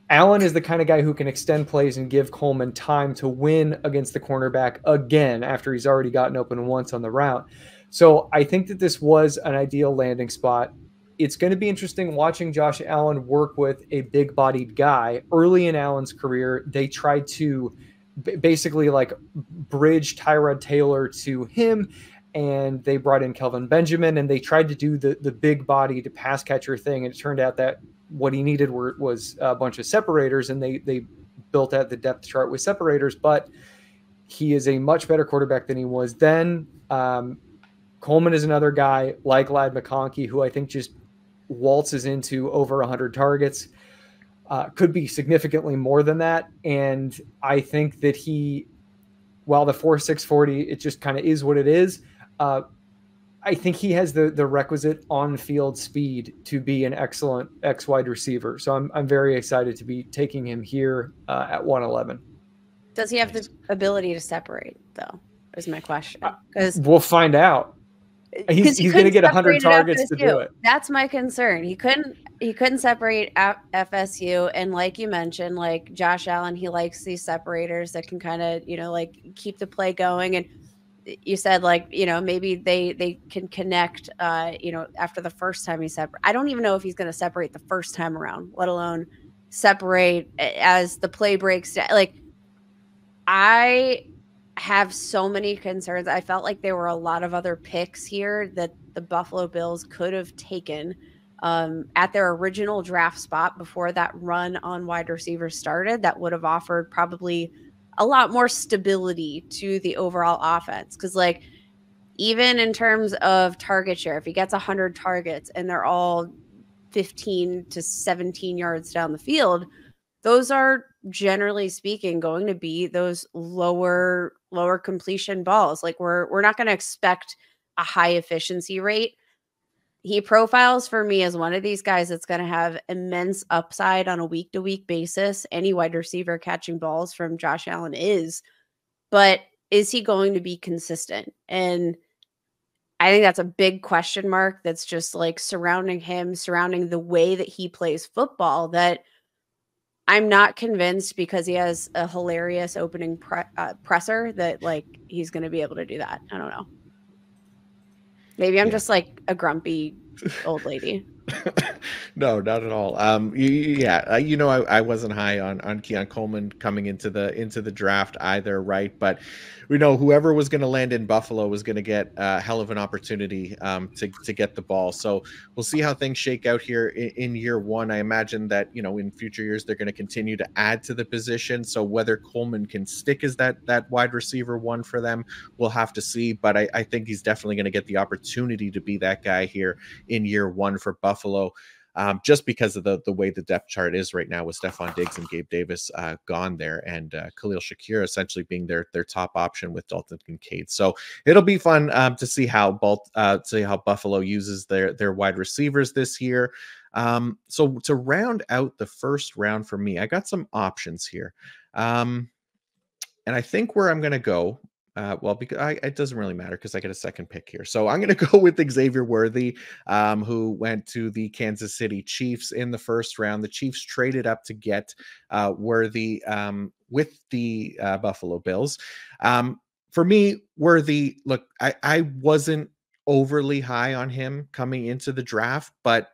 Allen is the kind of guy who can extend plays and give Coleman time to win against the cornerback again after he's already gotten open once on the route. So I think that this was an ideal landing spot. It's going to be interesting watching Josh Allen work with a big bodied guy. Early in Allen's career, they tried to basically like bridge Tyrod Taylor to him and they brought in Kelvin Benjamin and they tried to do the the big body to pass catcher thing and it turned out that what he needed were, was a bunch of separators, and they they built out the depth chart with separators. But he is a much better quarterback than he was then. Um, Coleman is another guy like Ladd McConkey, who I think just waltzes into over 100 targets. Uh, could be significantly more than that. And I think that he, while the 4 640, it just kind of is what it is. Uh, I think he has the the requisite on field speed to be an excellent X wide receiver. So I'm I'm very excited to be taking him here uh, at 111. Does he have the ability to separate though? Is my question. Because uh, we'll find out. He's, he's going to get 100 targets to do it. That's my concern. He couldn't he couldn't separate FSU and like you mentioned like Josh Allen he likes these separators that can kind of, you know, like keep the play going and you said like you know maybe they they can connect uh you know after the first time he separate i don't even know if he's going to separate the first time around let alone separate as the play breaks down like i have so many concerns i felt like there were a lot of other picks here that the buffalo bills could have taken um, at their original draft spot before that run on wide receivers started that would have offered probably a lot more stability to the overall offense. Because, like, even in terms of target share, if he gets 100 targets and they're all 15 to 17 yards down the field, those are generally speaking going to be those lower lower completion balls. Like we're we're not going to expect a high efficiency rate he profiles for me as one of these guys that's going to have immense upside on a week to week basis. Any wide receiver catching balls from Josh Allen is, but is he going to be consistent? And I think that's a big question mark that's just like surrounding him, surrounding the way that he plays football. That I'm not convinced because he has a hilarious opening pre- uh, presser that like he's going to be able to do that. I don't know. Maybe I'm yeah. just like a grumpy old lady. no, not at all. Um, yeah, uh, you know, I, I wasn't high on on Keon Coleman coming into the into the draft either, right? But we know whoever was going to land in Buffalo was going to get a hell of an opportunity um, to to get the ball. So we'll see how things shake out here in, in year one. I imagine that you know in future years they're going to continue to add to the position. So whether Coleman can stick as that that wide receiver one for them, we'll have to see. But I, I think he's definitely going to get the opportunity to be that guy here in year one for Buffalo um, just because of the the way the depth chart is right now with Stefon Diggs and Gabe Davis uh, gone there, and uh, Khalil Shakir essentially being their their top option with Dalton Kincaid. So it'll be fun um, to see how Balt uh, see how Buffalo uses their their wide receivers this year. Um, so to round out the first round for me, I got some options here. Um, and I think where I'm going to go uh, well, because I, it doesn't really matter because I get a second pick here. So I'm going to go with Xavier Worthy, um, who went to the Kansas City Chiefs in the first round. The Chiefs traded up to get uh, Worthy um, with the uh, Buffalo Bills. Um, for me, Worthy, look, I, I wasn't overly high on him coming into the draft, but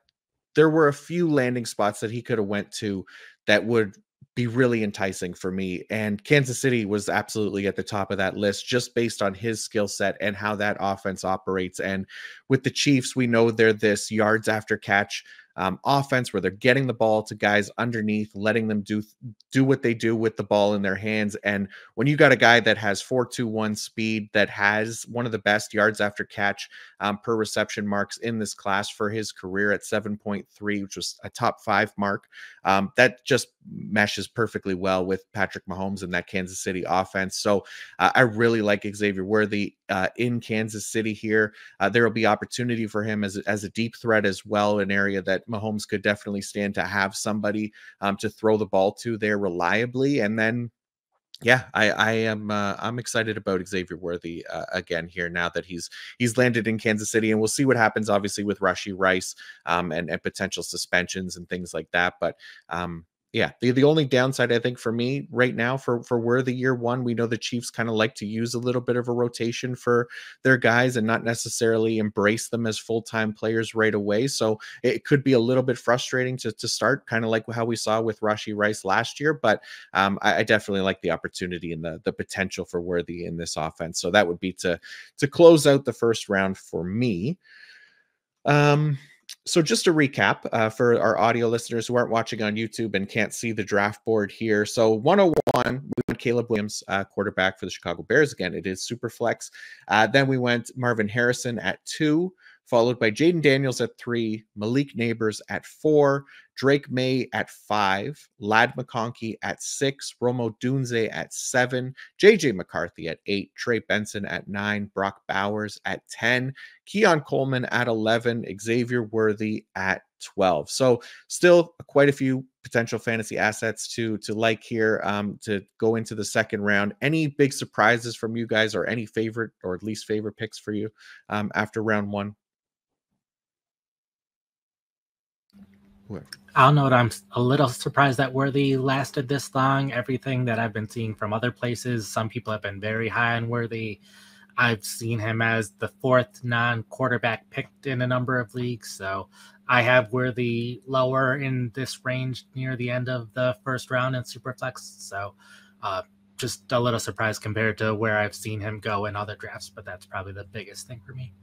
there were a few landing spots that he could have went to that would be really enticing for me. And Kansas City was absolutely at the top of that list just based on his skill set and how that offense operates. And with the Chiefs, we know they're this yards after catch um, offense where they're getting the ball to guys underneath, letting them do do what they do with the ball in their hands. And when you got a guy that has four two one speed, that has one of the best yards after catch um, per reception marks in this class for his career at seven point three, which was a top five mark, um, that just meshes perfectly well with Patrick Mahomes and that Kansas City offense. So uh, I really like Xavier Worthy uh, in Kansas City here. Uh, there will be opportunity for him as, as a deep threat as well, an area that Mahomes could definitely stand to have somebody um, to throw the ball to there reliably. And then yeah, I, I am uh, I'm excited about Xavier Worthy uh, again here now that he's he's landed in Kansas City, and we'll see what happens obviously with Rashee Rice um, and and potential suspensions and things like that. But um, yeah, the, the only downside I think for me right now for for Worthy year one, we know the Chiefs kind of like to use a little bit of a rotation for their guys and not necessarily embrace them as full time players right away. So it could be a little bit frustrating to to start, kind of like how we saw with Rashee Rice last year. But um, I, I, definitely like the opportunity and the the potential for Worthy in this offense. So that would be to to close out the first round for me. Um, so just to recap uh, for our audio listeners who aren't watching on YouTube and can't see the draft board here. So 101, we went Caleb Williams, uh, quarterback for the Chicago Bears. Again, it is super flex. Uh, then we went Marvin Harrison at two, followed by Jayden Daniels at three, Malik Nabers at four, Drake Maye at five, Ladd McConkey at six, Rome Odunze at seven, JJ McCarthy at eight, Trey Benson at nine, Brock Bowers at 10, Keon Coleman at 11, Xavier Worthy at 12. So still quite a few potential fantasy assets to to like here um, to go into the second round. Any big surprises from you guys or any favorite or at least favorite picks for you um, after round one? I don't know. I'm a little surprised that Worthy lasted this long. Everything that I've been seeing from other places, some people have been very high on Worthy. I've seen him as the fourth non-quarterback picked in a number of leagues, so I have Worthy lower in this range near the end of the first round in Superflex. So, uh, just a little surprised compared to where I've seen him go in other drafts, but that's probably the biggest thing for me.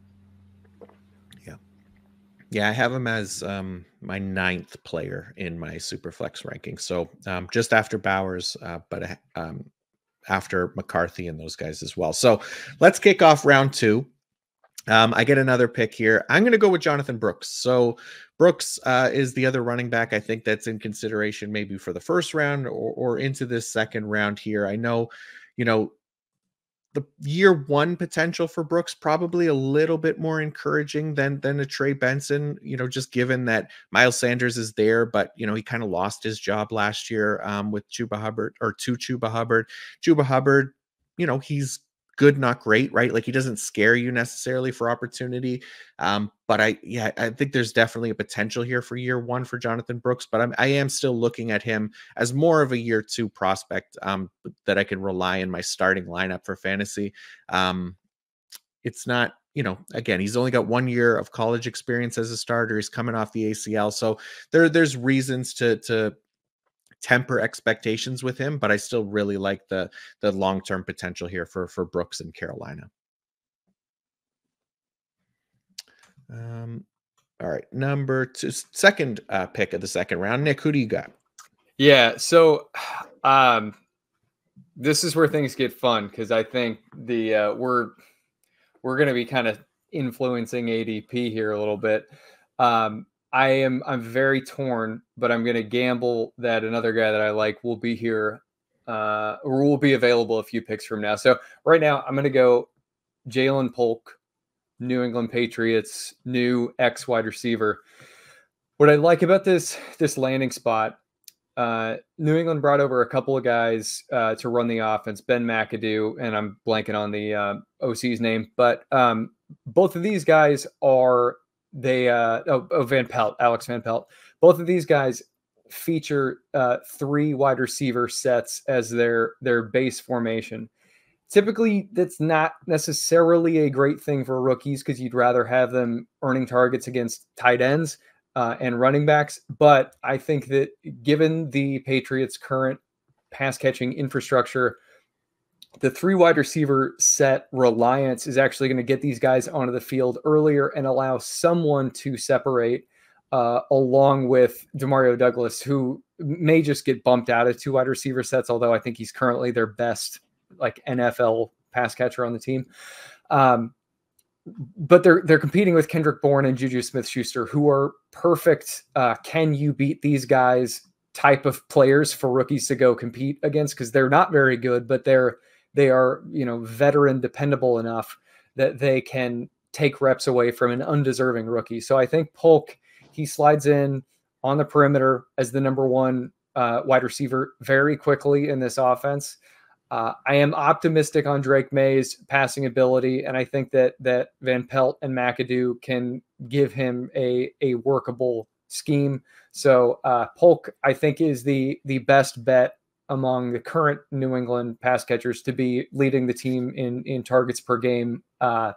Yeah, I have him as um, my ninth player in my Superflex ranking. So um, just after Bowers, uh, but uh, um, after McCarthy and those guys as well. So let's kick off round two. Um, I get another pick here. I'm going to go with Jonathan Brooks. So Brooks uh, is the other running back I think that's in consideration maybe for the first round or, or into this second round here. I know, you know, the year one potential for Brooks probably a little bit more encouraging than than a Trey Benson. You know, just given that Miles Sanders is there, but you know he kind of lost his job last year um, with Chuba Hubbard or to Chuba Hubbard. Chuba Hubbard, you know, he's good, not great, right? Like he doesn't scare you necessarily for opportunity. Um, but I, yeah, I think there's definitely a potential here for year one for Jonathan Brooks, but I'm, I am still looking at him as more of a year two prospect um, that I can rely in my starting lineup for fantasy. Um, it's not, you know, again, he's only got one year of college experience as a starter. He's coming off the ACL, so there, there's reasons to to temper expectations with him, but I still really like the the long term potential here for for Brooks in Carolina. Um, all right, number two, second uh, pick of the second round. Nic, who do you got? Yeah, so um, this is where things get fun because I think the uh, we're we're going to be kind of influencing ADP here a little bit. Um, I am I'm very torn, but I'm going to gamble that another guy that I like will be here uh, or will be available a few picks from now. So right now I'm going to go Ja'Lynn Polk, New England Patriots, new X wide receiver. What I like about this this landing spot, uh, New England brought over a couple of guys uh, to run the offense, Ben McAdoo, and I'm blanking on the uh, OC's name, but um, both of these guys are they uh oh, oh, Van Pelt, Alex Van Pelt. Both of these guys feature uh, three wide receiver sets as their their base formation. Typically, that's not necessarily a great thing for rookies because you'd rather have them earning targets against tight ends uh, and running backs. But I think that given the Patriots' current pass catching infrastructure, the three wide receiver set reliance is actually going to get these guys onto the field earlier and allow someone to separate uh, along with Demario Douglas, who may just get bumped out of two wide receiver sets, although I think he's currently their best like NFL pass catcher on the team. Um, but they're they're competing with Kendrick Bourne and Juju Smith Schuster, who are perfect. Uh, can you beat these guys? Type of players for rookies to go compete against because they're not very good, but they're they are, you know, veteran dependable enough that they can take reps away from an undeserving rookie. So I think Polk, he slides in on the perimeter as the number one uh, wide receiver very quickly in this offense. Uh, I am optimistic on Drake Maye's passing ability, and I think that that Van Pelt and McAdoo can give him a a workable scheme. So uh, Polk, I think, is the the best bet among the current New England pass catchers to be leading the team in in targets per game uh,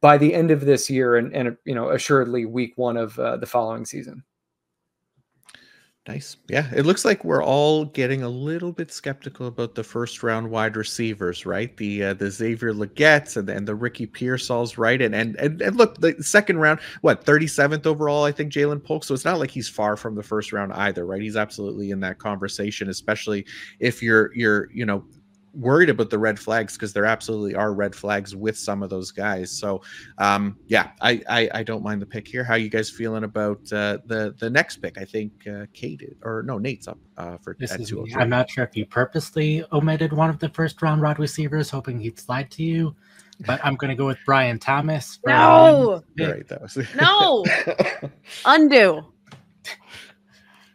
by the end of this year, and and you know assuredly week one of uh, the following season. Nice. Yeah, it looks like we're all getting a little bit skeptical about the first round wide receivers, right? The uh, the Xavier Legette's and, and the Ricky Pearsall's, right? And, and and and look, the second round, what thirty seventh overall, I think Ja'Lynn Polk. So it's not like he's far from the first round either, right? He's absolutely in that conversation, especially if you're you're you know worried about the red flags because there absolutely are red flags with some of those guys. So, um, yeah, I, I, I don't mind the pick here. How you guys feeling about uh, the the next pick? I think uh, Kate or no Nate's up uh, for this is, I'm not sure if you purposely omitted one of the first round rod receivers, hoping he'd slide to you. But I'm going to go with Brian Thomas. No, right, that was no undo.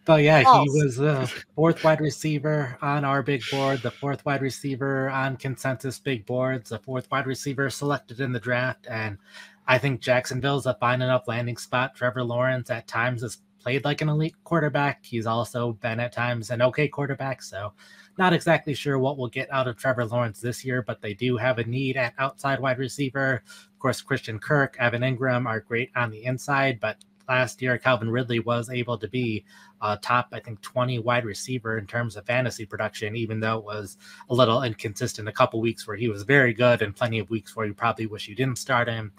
But yeah, False. he was the fourth wide receiver on our big board, the fourth wide receiver on consensus big boards, the fourth wide receiver selected in the draft. And I think Jacksonville's a fine enough landing spot. Trevor Lawrence at times has played like an elite quarterback. He's also been at times an okay quarterback. So not exactly sure what we'll get out of Trevor Lawrence this year, but they do have a need at outside wide receiver. Of course, Christian Kirk, Evan Engram are great on the inside, but last year, Calvin Ridley was able to be a top, I think, 20 wide receiver in terms of fantasy production, even though it was a little inconsistent. A couple weeks where he was very good, and plenty of weeks where you probably wish you didn't start him.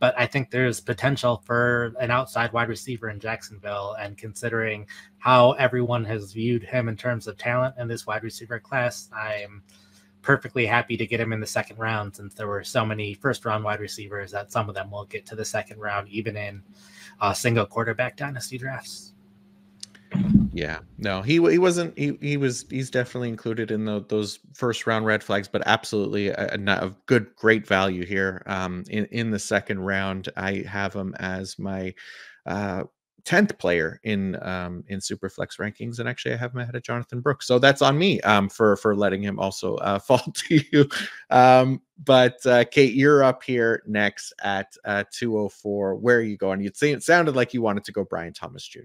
But I think there's potential for an outside wide receiver in Jacksonville. And considering how everyone has viewed him in terms of talent in this wide receiver class, I'm perfectly happy to get him in the second round since there were so many first round wide receivers that some of them will get to the second round, even in uh, single quarterback dynasty drafts. Yeah, no, he he wasn't. He he was. He's definitely included in the, those first round red flags, but absolutely a, a, a good, great value here. Um, in in the second round, I have him as my uh 10th player in um in superflex rankings and actually i have him ahead of jonathan brooks so that's on me um for for letting him also uh fall to you. Um but uh kate you're up here next at uh 204 where are you going? You'd say it sounded like you wanted to go brian thomas jr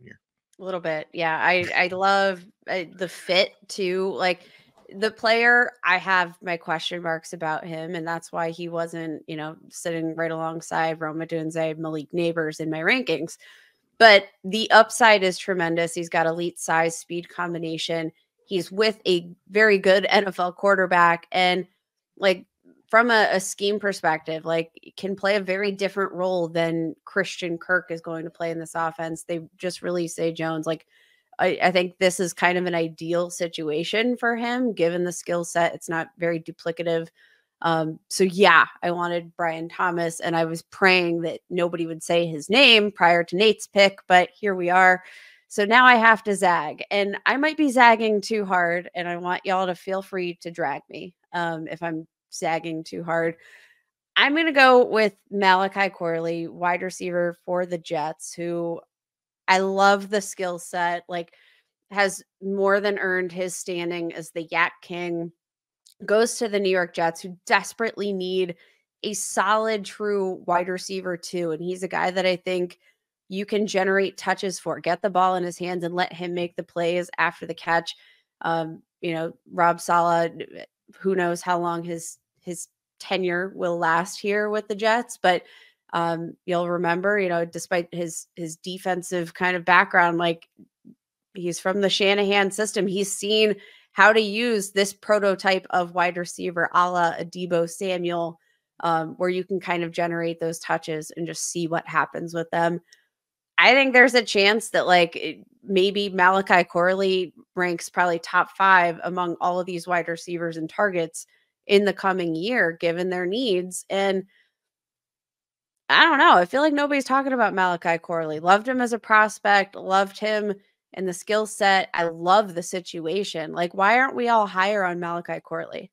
a little bit yeah. I i love uh, the fit too like the player i have my question marks about him and that's why he wasn't you know sitting right alongside Rome Odunze malik Nabers in my rankings but the upside is tremendous. He's got elite size, speed combination. He's with a very good NFL quarterback. And like from a, a, scheme perspective, like can play a very different role than Christian Kirk is going to play in this offense. They just released Zay Jones. Like I, I think this is kind of an ideal situation for him, given the skill set. It's not very duplicative. Um, so yeah, I wanted Brian Thomas, and I was praying that nobody would say his name prior to Nate's pick, but here we are. So now I have to zag, and I might be zagging too hard, and I want y'all to feel free to drag me um, if I'm zagging too hard. I'm going to go with Malachi Corley, wide receiver for the Jets, who I love the skill set, like has more than earned his standing as the YAC King goes to the New York Jets, who desperately need a solid, true wide receiver, too. And he's a guy that I think you can generate touches for, get the ball in his hands and let him make the plays after the catch. Um, you know, Rob Saleh, who knows how long his his tenure will last here with the Jets, but um, you'll remember, you know, despite his his defensive kind of background, like he's from the Shanahan system. He's seen how to use this prototype of wide receiver a la a Samuel, um, where you can kind of generate those touches and just see what happens with them. I think there's a chance that like maybe Malachi Corley ranks probably top five among all of these wide receivers and targets in the coming year, given their needs. And I don't know. I feel like nobody's talking about Malachi Corley. Loved him as a prospect, loved him and the skill set. I love the situation. Like, why aren't we all higher on Malachi Corley?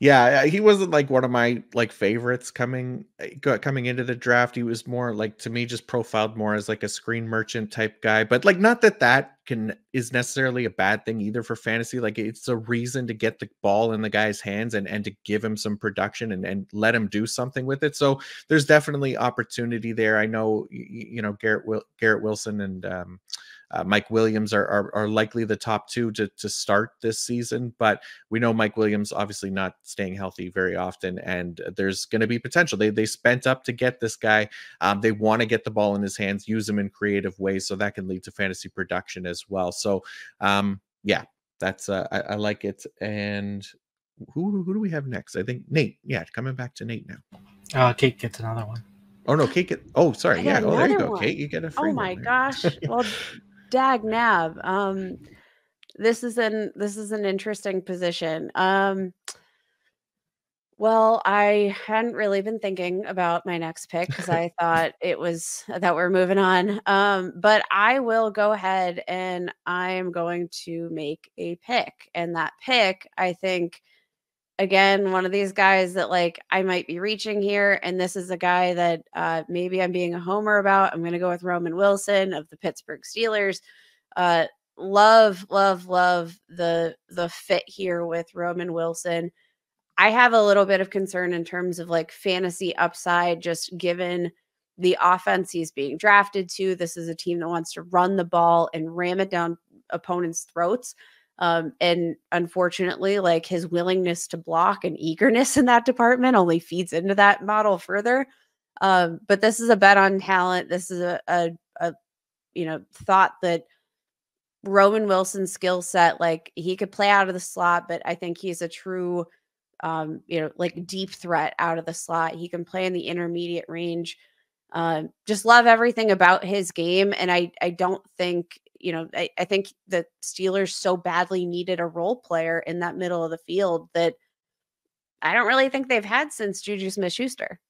Yeah, he wasn't like one of my like favorites coming eh, coming into the draft. He was more like to me just profiled more as like a screen merchant type guy. But like not that that can is necessarily a bad thing either for fantasy. Like it's a reason to get the ball in the guy's hands and and to give him some production and and let him do something with it. So there's definitely opportunity there. I know you, you know Garrett Garrett Wilson and um uh, Mike Williams are, are, are likely the top two to to start this season, but we know Mike Williams obviously not staying healthy very often, and there's going to be potential. They they spent up to get this guy. Um, they want to get the ball in his hands, use him in creative ways, so that can lead to fantasy production as well. So, um, yeah, that's uh, I, I like it. And who who do we have next? I think Nate. Yeah, coming back to Nate now. Uh, Kate gets another one. Oh no, Kate get. Oh, sorry. Yeah. Oh, there you go, one. Kate. You get a oh free. Oh my gosh. Well, dag nab. Um, this is an this is an interesting position. Um, well, I hadn't really been thinking about my next pick because I thought it was that we're moving on. Um, but I will go ahead and I am going to make a pick, and that pick, I think, again, one of these guys that like I might be reaching here, and this is a guy that uh, maybe I'm being a homer about. I'm going to go with Roman Wilson of the Pittsburgh Steelers. Uh, love, love, love the the fit here with Roman Wilson. I have a little bit of concern in terms of like fantasy upside, just given the offense he's being drafted to. This is a team that wants to run the ball and ram it down opponents' throats. Um, and unfortunately, like his willingness to block and eagerness in that department only feeds into that model further. Um, but this is a bet on talent. This is a, a, a you know thought that Roman Wilson's skill set, like he could play out of the slot, but I think he's a true, um, you know, like deep threat out of the slot. He can play in the intermediate range. Uh, just love everything about his game, and I I don't think you know, I, I think the Steelers so badly needed a role player in that middle of the field that I don't really think they've had since Juju Smith Schuster.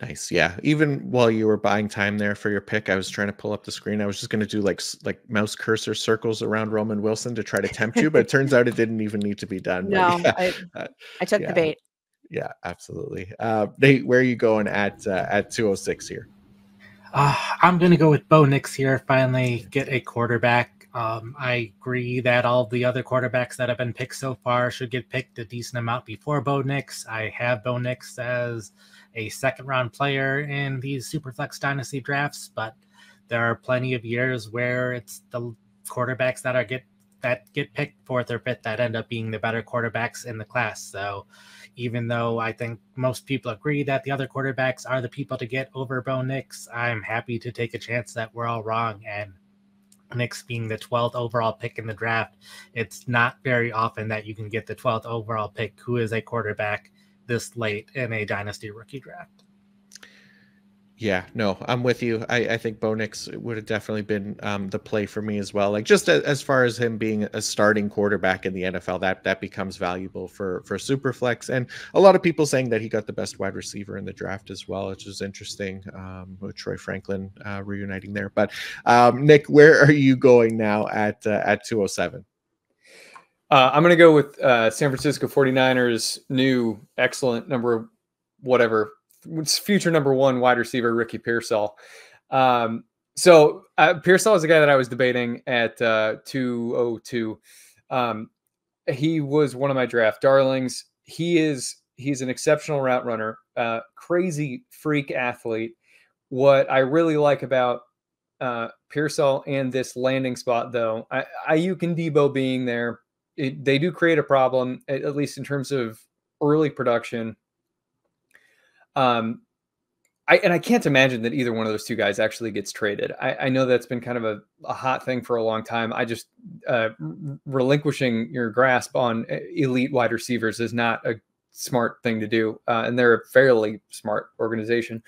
Nice. Yeah. Even while you were buying time there for your pick, I was trying to pull up the screen. I was just going to do like like mouse cursor circles around Roman Wilson to try to tempt you, but it turns out it didn't even need to be done. No, yeah, I, uh, I took yeah. the bait. Yeah, absolutely. Uh, Nate, where are you going at uh, at 206 here? Uh, I'm going to go with Bo Nix here. Finally, get a quarterback. Um, I agree that all the other quarterbacks that have been picked so far should get picked a decent amount before Bo Nix. I have Bo Nix as a second round player in these Superflex Dynasty drafts, but there are plenty of years where it's the quarterbacks that are get that get picked fourth or fifth that end up being the better quarterbacks in the class. So even though I think most people agree that the other quarterbacks are the people to get over Bo Nix, I'm happy to take a chance that we're all wrong. And Nix being the 12th overall pick in the draft, it's not very often that you can get the 12th overall pick who is a quarterback this late in a dynasty rookie draft. Yeah, no, I'm with you. I, I think Bo Nix would have definitely been um, the play for me as well. Like just a, as far as him being a starting quarterback in the NFL, that that becomes valuable for for Superflex. And a lot of people saying that he got the best wide receiver in the draft as well, which is interesting. Um, with Troy Franklin uh, reuniting there. But um, Nic, where are you going now at uh, at 207? Uh, I'm going to go with uh, San Francisco 49ers new excellent number whatever future number one wide receiver Ricky Pearsall. Um, so uh, Pearsall is the guy that I was debating at uh, 202. Um, he was one of my draft darlings. He is he's an exceptional route runner, uh, crazy freak athlete. What I really like about uh, Pearsall and this landing spot, though, I, Aiyuk and Deebo being there, it, they do create a problem, at, at least in terms of early production. Um, I, and I can't imagine that either one of those two guys actually gets traded. I, I know that's been kind of a, a, hot thing for a long time. I just uh, relinquishing your grasp on uh, elite wide receivers is not a smart thing to do, uh, and they're a fairly smart organization.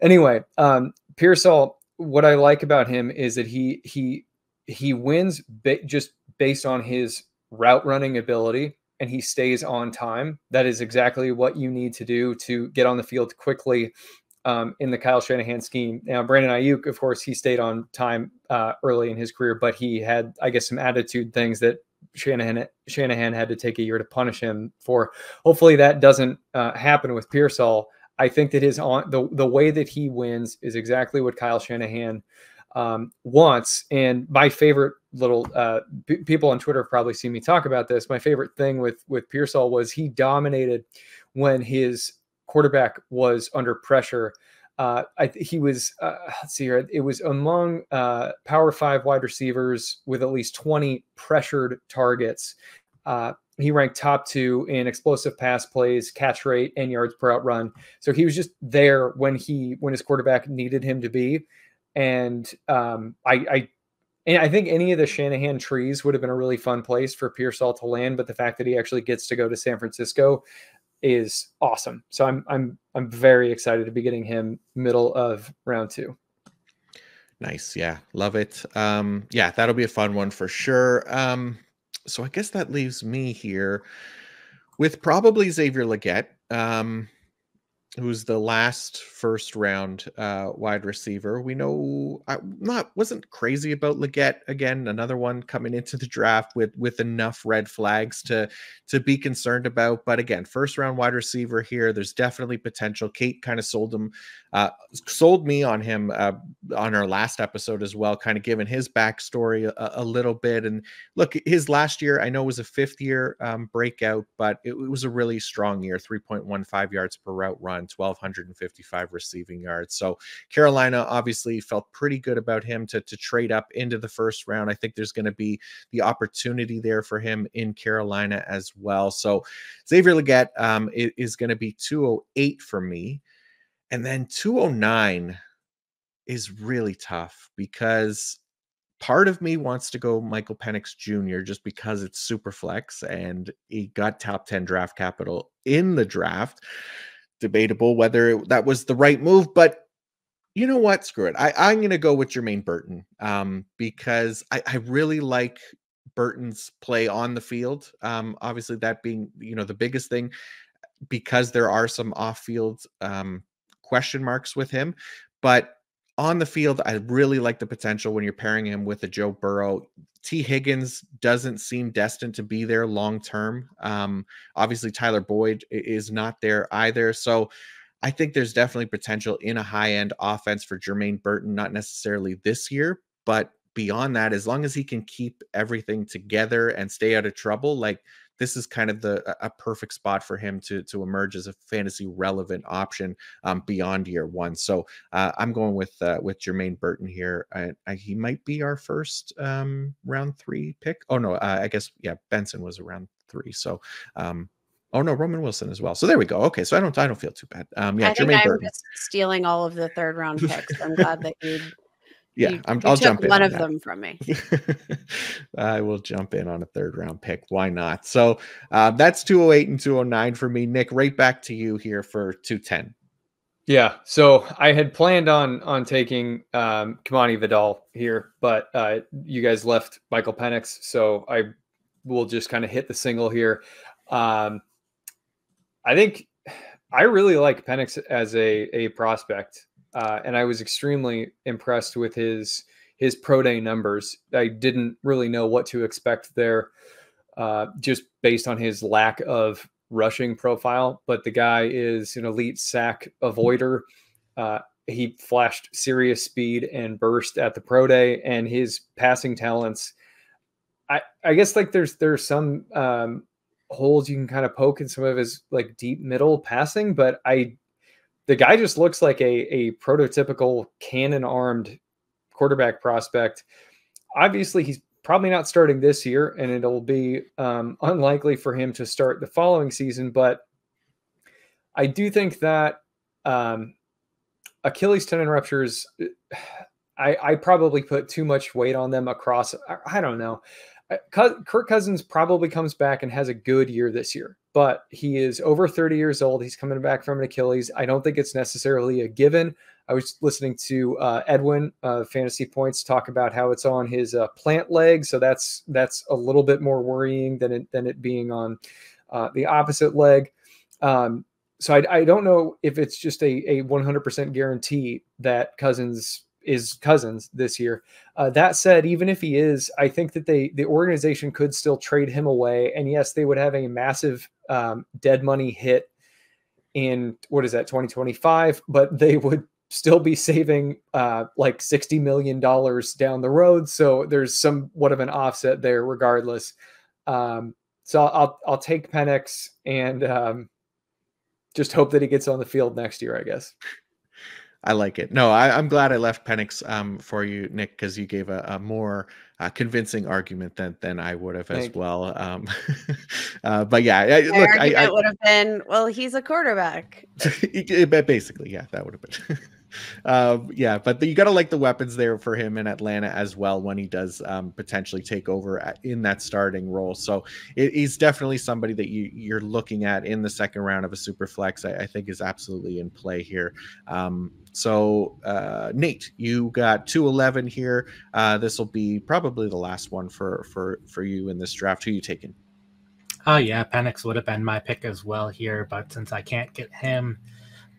Anyway, um, Pearsall, what I like about him is that he he he wins ba- just based on his route running ability and he stays on time. That is exactly what you need to do to get on the field quickly um, in the Kyle Shanahan scheme. Now, Brandon Aiyuk, of course, he stayed on time uh, early in his career, but he had, I guess, some attitude things that Shanahan Shanahan had to take a year to punish him for. Hopefully, that doesn't uh, happen with Pearsall. I think that his on the the way that he wins is exactly what Kyle Shanahan um, wants. And my favorite little uh, p- people on Twitter have probably seen me talk about this. My favorite thing with with Pearsall was he dominated when his quarterback was under pressure. Uh, I, he was uh, let's see here. It was among uh, Power Five wide receivers with at least 20 pressured targets. Uh, he ranked top two in explosive pass plays, catch rate, and yards per route run. So he was just there when he when his quarterback needed him to be. And um, I, I and I think any of the Shanahan trees would have been a really fun place for Pearsall to land, but the fact that he actually gets to go to San Francisco is awesome. So I'm I'm I'm very excited to be getting him middle of round two. Nice, yeah, love it. Um, yeah, that'll be a fun one for sure. Um, so I guess that leaves me here with probably Xavier Legette. Um, who's the last first round uh, wide receiver. We know I not wasn't crazy about Legette again. Another one coming into the draft with with enough red flags to to be concerned about. But again, first round wide receiver here. There's definitely potential. Kate kind of sold him, uh, sold me on him uh, on our last episode as well. Kind of giving his backstory a, a, little bit. And look, his last year I know was a fifth year um, breakout, but it, it was a really strong year. 3.15 yards per route run. 1,255 receiving yards. So Carolina obviously felt pretty good about him to, to trade up into the first round. I think there's going to be the opportunity there for him in Carolina as well. So Xavier Legette um, is going to be 208 for me. And then 209 is really tough because part of me wants to go Michael Penix Jr. just because it's super flex and he got top 10 draft capital in the draft debatable whether it, that was the right move, but you know what? Screw it. I, I'm going to go with Jermaine Burton um, because I, I really like Burton's play on the field. Um, obviously, that being you know the biggest thing because there are some off-field um, question marks with him, but on the field, I really like the potential when you're pairing him with a Joe Burrow. Tee Higgins doesn't seem destined to be there long term. Um, obviously, Tyler Boyd is not there either. So I think there's definitely potential in a high end offense for Jermaine Burton, not necessarily this year, but beyond that, as long as he can keep everything together and stay out of trouble, like this is kind of the a perfect spot for him to to emerge as a fantasy relevant option um, beyond year one. So uh, I'm going with uh, with Jermaine Burton here. I, I, he might be our first um, round three pick. Oh no, uh, I guess yeah, Benson was around three. So um, Oh no, Roman Wilson as well. So there we go. Okay, so I don't I don't feel too bad. Um, yeah, I Jermaine I'm Burton. just stealing all of the third round picks. I'm glad that you yeah, you, I'm, I'll jump in. One of that. them from me. I will jump in on a third round pick. Why not? So uh, that's 208 and 209 for me. Nic, right back to you here for 210. Yeah, so I had planned on on taking um, Kimani Vidal here, but uh, you guys left Michael Penix, so I will just kind of hit the single here. Um, I think I really like Penix as a a prospect uh, and I was extremely impressed with his his pro day numbers. I didn't really know what to expect there, uh, just based on his lack of rushing profile. But the guy is an elite sack avoider. Uh, he flashed serious speed and burst at the pro day, and his passing talents. I I guess like there's there's some um, holes you can kind of poke in some of his like deep middle passing, but I the guy just looks like a, a prototypical cannon armed quarterback prospect. Obviously, he's probably not starting this year, and it'll be um, unlikely for him to start the following season. But I do think that um, Achilles tendon ruptures, I, I, probably put too much weight on them across. I, I don't know. Kirk Cousins probably comes back and has a good year this year but he is over 30 years old. He's coming back from an Achilles. I don't think it's necessarily a given. I was listening to uh, Edwin uh, Fantasy Points talk about how it's on his uh, plant leg, so that's that's a little bit more worrying than it than it being on uh, the opposite leg. Um, so I, I, don't know if it's just a, a 100% guarantee that Cousins is Cousins this year. Uh, that said, even if he is, I think that they the organization could still trade him away, and yes, they would have a massive um, dead money hit in what is that 2025, but they would still be saving uh, like 60 million dollars down the road. So there's somewhat of an offset there, regardless. Um, so I'll I'll take Penix and um, just hope that he gets on the field next year. I guess. I like it. No, I, am glad I left Penix um, for you, Nic, because you gave a, a more uh, convincing argument than than I would have as well. Um, uh, but yeah, I, look, I, I would have been well. He's a quarterback. basically, yeah, that would have been. Um, yeah, but the, you got to like the weapons there for him in Atlanta as well when he does um, potentially take over at, in that starting role. So it, he's definitely somebody that you you're looking at in the second round of a super flex. I, I think is absolutely in play here. Um, so uh, Nate, you got two eleven here. Uh, this will be probably the last one for for for you in this draft. Who you taking? Oh yeah, Penix would have been my pick as well here, but since I can't get him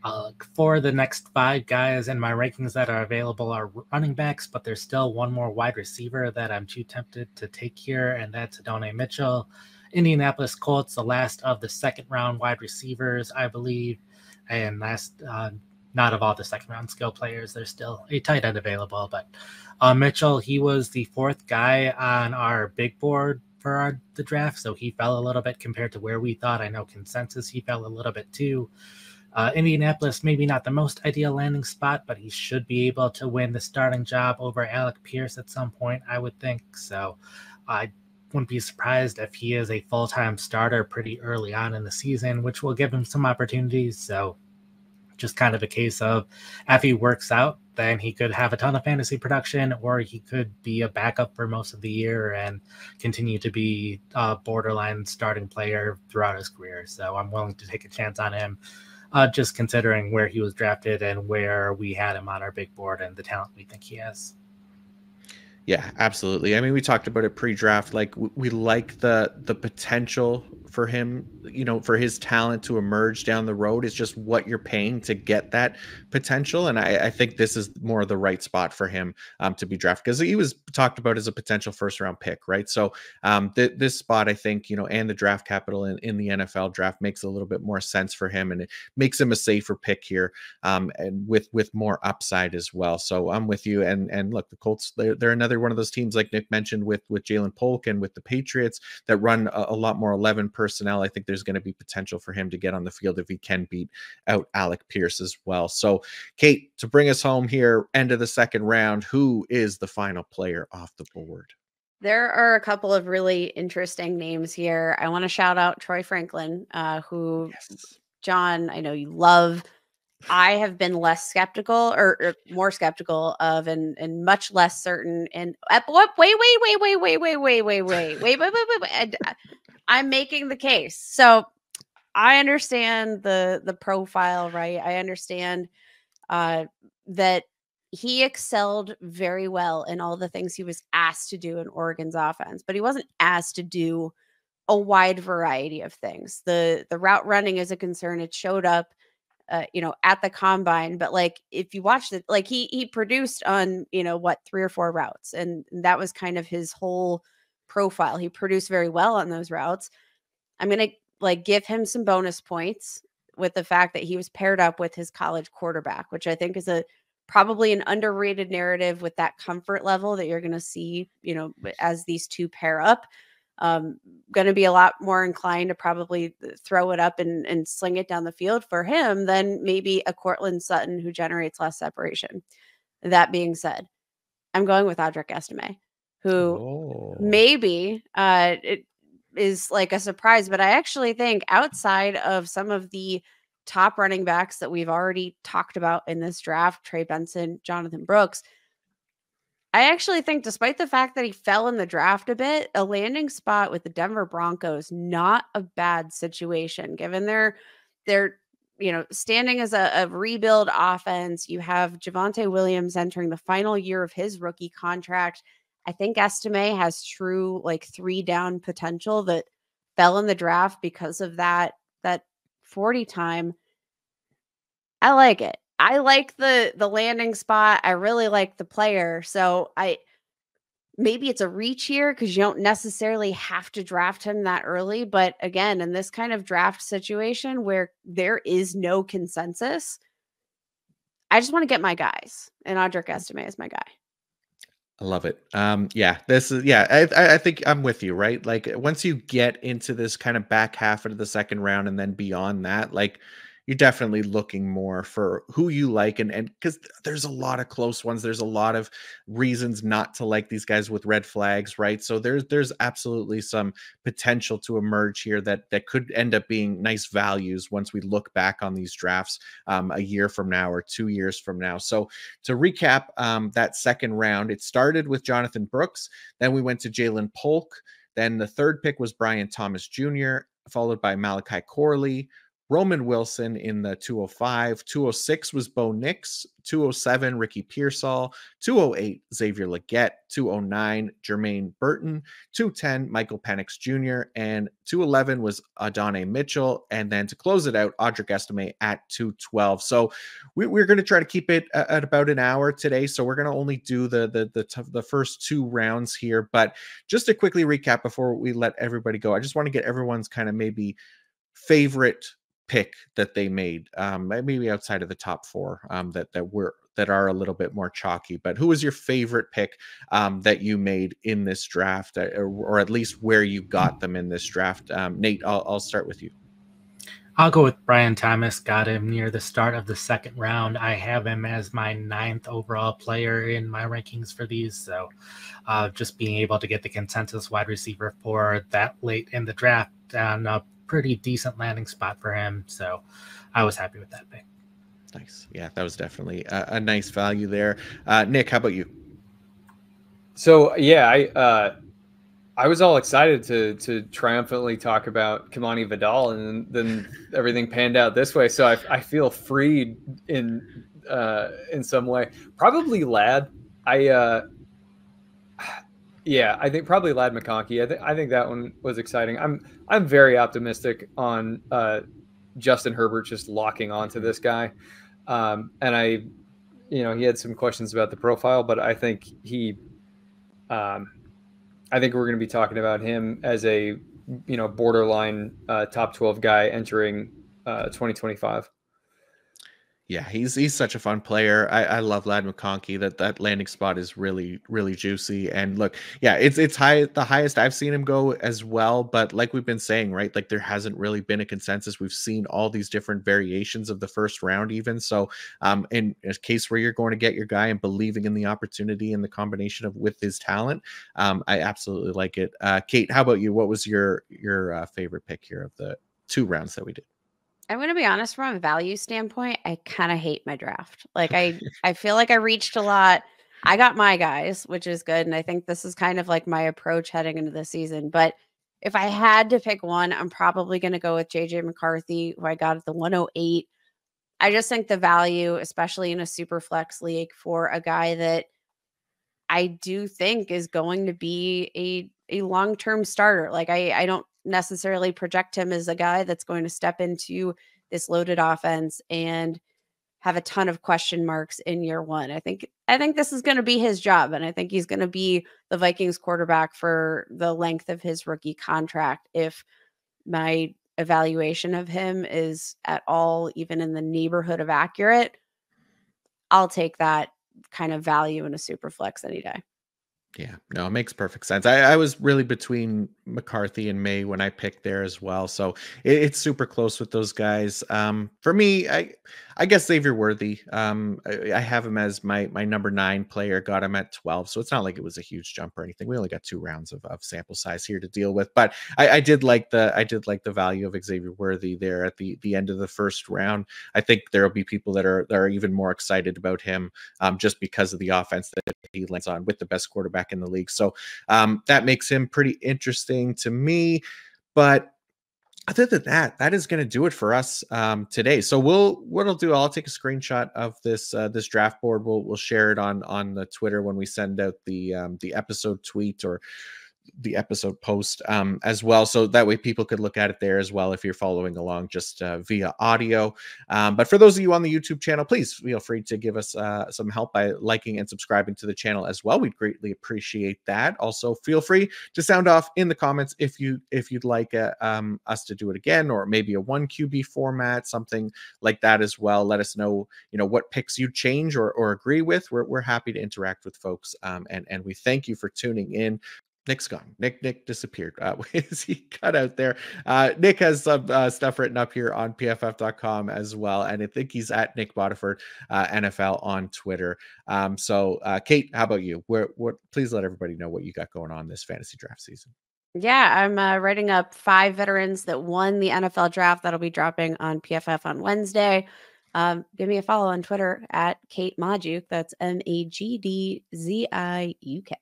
uh, for the next five guys in my rankings that are available are running backs, but there's still one more wide receiver that I'm too tempted to take here, and that's Adonai Mitchell. Indianapolis Colts, the last of the second round wide receivers, I believe, and last, uh, not of all the second round skill players. There's still a tight end available, but uh, Mitchell, he was the fourth guy on our big board for our, the draft, so he fell a little bit compared to where we thought. I know consensus he fell a little bit too. Uh, Indianapolis, maybe not the most ideal landing spot, but he should be able to win the starting job over Alec Pierce at some point, I would think. So I wouldn't be surprised if he is a full time starter pretty early on in the season, which will give him some opportunities. So just kind of a case of if he works out, then he could have a ton of fantasy production, or he could be a backup for most of the year and continue to be a borderline starting player throughout his career. So I'm willing to take a chance on him uh, just considering where he was drafted and where we had him on our big board and the talent we think he has. Yeah, absolutely. I mean, we talked about it pre-draft. Like we like the the potential for him, you know, for his talent to emerge down the road. is just what you're paying to get that potential. And I, I think this is more of the right spot for him um, to be drafted because he was talked about as a potential first round pick, right? So um, th- this spot, I think, you know, and the draft capital in, in the NFL draft makes a little bit more sense for him, and it makes him a safer pick here, um, and with with more upside as well. So I'm with you. And and look, the Colts, they're, they're another one of those teams like Nic mentioned with with Ja'Lynn Polk and with the Patriots that run a, a lot more 11 personnel. I think there's going to be potential for him to get on the field if he can beat out Alec Pierce as well. So, Kate, to bring us home here, end of the second round, who is the final player off the board? There are a couple of really interesting names here. I want to shout out Troy Franklin, uh, who, yes. John, I know you love. I have been less skeptical or, or, more skeptical of and and much less certain and wait wait wait wait wait wait wait wait wait wait wait wait wait wait I'm making the case. So I understand the the profile, right? I understand uh that he excelled very well in all the things he was asked to do in Oregon's offense, but he wasn't asked to do a wide variety of things. The the route running is a concern. It showed up uh, you know, at the combine. But like, if you watch it, like he he produced on you know what three or four routes, and that was kind of his whole profile. He produced very well on those routes. I'm gonna like give him some bonus points with the fact that he was paired up with his college quarterback, which I think is a probably an underrated narrative with that comfort level that you're going to see, you know, as these two pair up um, going to be a lot more inclined to probably throw it up and, and sling it down the field for him than maybe a Courtland Sutton who generates less separation. That being said, I'm going with Audric Estime, who oh. maybe uh, it is like a surprise, but I actually think outside of some of the top running backs that we've already talked about in this draft, Trey Benson, Jonathan Brooks – I actually think, despite the fact that he fell in the draft a bit, a landing spot with the Denver Broncos not a bad situation, given their their you know standing as a, a rebuild offense. You have Javonte Williams entering the final year of his rookie contract. I think Estime has true like three down potential that fell in the draft because of that that 40 time. I like it. I like the the landing spot. I really like the player. So I maybe it's a reach here because you don't necessarily have to draft him that early. But again, in this kind of draft situation where there is no consensus, I just want to get my guys. And Audric mm. Estime is my guy. I love it. Um, yeah, this is yeah. I I think I'm with you, right? Like once you get into this kind of back half of the second round and then beyond that, like you're definitely looking more for who you like and and because there's a lot of close ones there's a lot of reasons not to like these guys with red flags right? So there's there's absolutely some potential to emerge here that that could end up being nice values once we look back on these drafts um, a year from now or two years from now. So to recap um, that second round it started with jonathan brooks then we went to Ja'Lynn Polk then the third pick was brian thomas jr followed by malachi corley Roman Wilson in the 205. 206 was Bo Nix. 207, Ricky Pearsall. 208, Xavier Legette. 209, Jermaine Burton. 210, Michael Penix Jr. And 211 was Adonai Mitchell. And then to close it out, Audric Estime at 212. So we, are going to try to keep it at, about an hour today. So we're going to only do the, the, the, t- the first two rounds here. But just to quickly recap before we let everybody go, I just want to get everyone's kind of maybe favorite pick that they made, um, maybe outside of the top four um, that that were that are a little bit more chalky. But who was your favorite pick um, that you made in this draft, uh, or, or, at least where you got them in this draft? Um, Nate, I'll, I'll start with you. I'll go with Brian Thomas. Got him near the start of the second round. I have him as my ninth overall player in my rankings for these. So, uh, just being able to get the consensus wide receiver for that late in the draft and uh, pretty decent landing spot for him. So I was happy with that pick. Nice. Yeah, that was definitely a, a nice value there. Uh, Nic, how about you? So yeah, I uh, I was all excited to to triumphantly talk about Kimani Vidal, and then everything panned out this way. So I, I feel freed in uh, in some way. Probably Ladd. I uh, Yeah, I think probably Ladd McConkey. I think I think that one was exciting. I'm I'm very optimistic on uh, Justin Herbert just locking onto this guy, um, and I, you know, he had some questions about the profile, but I think he, um, I think we're going to be talking about him as a you know borderline uh, top twelve guy entering uh, 2025. Yeah, he's he's such a fun player. I, I love Ladd McConkey. That that landing spot is really really juicy. And look, yeah, it's it's high the highest I've seen him go as well. But like we've been saying, right, like there hasn't really been a consensus. We've seen all these different variations of the first round, even. So, um, in a case where you're going to get your guy and believing in the opportunity and the combination of with his talent, um, I absolutely like it. Uh, Kate, how about you? What was your your uh, favorite pick here of the two rounds that we did? I'm going to be honest from a value standpoint, I kind of hate my draft. Like I I feel like I reached a lot. I got my guys, which is good and I think this is kind of like my approach heading into the season, but if I had to pick one, I'm probably going to go with JJ McCarthy, who I got at the 108. I just think the value, especially in a super flex league, for a guy that I do think is going to be a a long term starter. Like I I don't necessarily project him as a guy that's going to step into this loaded offense and have a ton of question marks in year one. I think I think this is going to be his job, and I think he's going to be the Vikings quarterback for the length of his rookie contract. If my evaluation of him is at all even in the neighborhood of accurate, I'll take that kind of value in a super flex any day. Yeah, no, it makes perfect sense. I, I was really between McCarthy and Maye when I picked there as well, so it, it's super close with those guys. Um, for me, I I guess Xavier Worthy. Um, I, I, have him as my my number nine player. Got him at twelve, so it's not like it was a huge jump or anything. We only got two rounds of, of sample size here to deal with, but I, I did like the I did like the value of Xavier Worthy there at the the end of the first round. I think there will be people that are that are even more excited about him um, just because of the offense that he lands on with the best quarterback in the league. So um, that makes him pretty interesting to me, but other than that, that is going to do it for us um, today. So we'll what I'll do, I'll take a screenshot of this uh, this draft board. We'll we'll share it on on the Twitter when we send out the um, the episode tweet or the episode post um, as well. So that way people could look at it there as well if you're following along just uh, via audio. Um, but for those of you on the YouTube channel, please feel free to give us uh, some help by liking and subscribing to the channel as well. We'd greatly appreciate that. Also, feel free to sound off in the comments if you if you'd like uh, um, us to do it again or maybe a one QB format, something like that as well. Let us know, you know, what picks you change or, or agree with. We're, we're happy to interact with folks. Um, and, and we thank you for tuning in. Nic's gone. Nic Nic disappeared. Uh, is he cut out there? Uh, Nic has some uh, stuff written up here on pff.com as well, and I think he's at Nic Bodiford uh, NFL on Twitter. Um, so, uh, Kate, how about you? Where, what? Please let everybody know what you got going on this fantasy draft season. Yeah, I'm uh, writing up five veterans that won the NFL draft. That'll be dropping on PFF on Wednesday. Um, give me a follow on Twitter at Kate Magdziuk. That's M A G D Z I U K.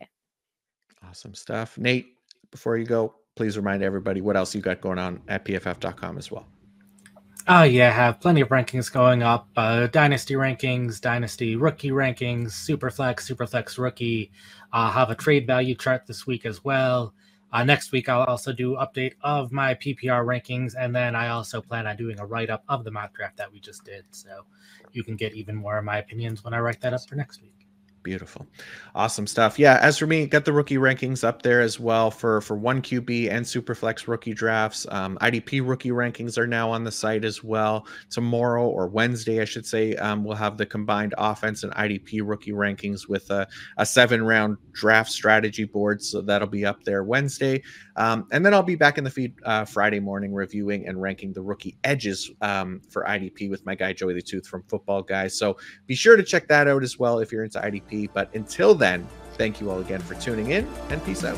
Awesome stuff. Nate, before you go, please remind everybody what else you got going on at pff.com as well. Oh, yeah, I have plenty of rankings going up. Uh, dynasty rankings, dynasty rookie rankings, superflex, superflex rookie. I'll have a trade value chart this week as well. Uh, next week, I'll also do update of my PPR rankings, and then I also plan on doing a write up of the mock draft that we just did. So you can get even more of my opinions when I write that up for next week. Beautiful. Awesome stuff. Yeah, as for me, got the rookie rankings up there as well for for one QB and Superflex rookie drafts. Um, IDP rookie rankings are now on the site as well. Tomorrow or Wednesday, I should say, um, we'll have the combined offense and IDP rookie rankings with a, a seven round draft strategy board. So that'll be up there Wednesday. Um, and then I'll be back in the feed uh, Friday morning reviewing and ranking the rookie edges um, for IDP with my guy Joey the Tooth from Football Guys. So be sure to check that out as well if you're into IDP. But until then, thank you all again for tuning in and peace out.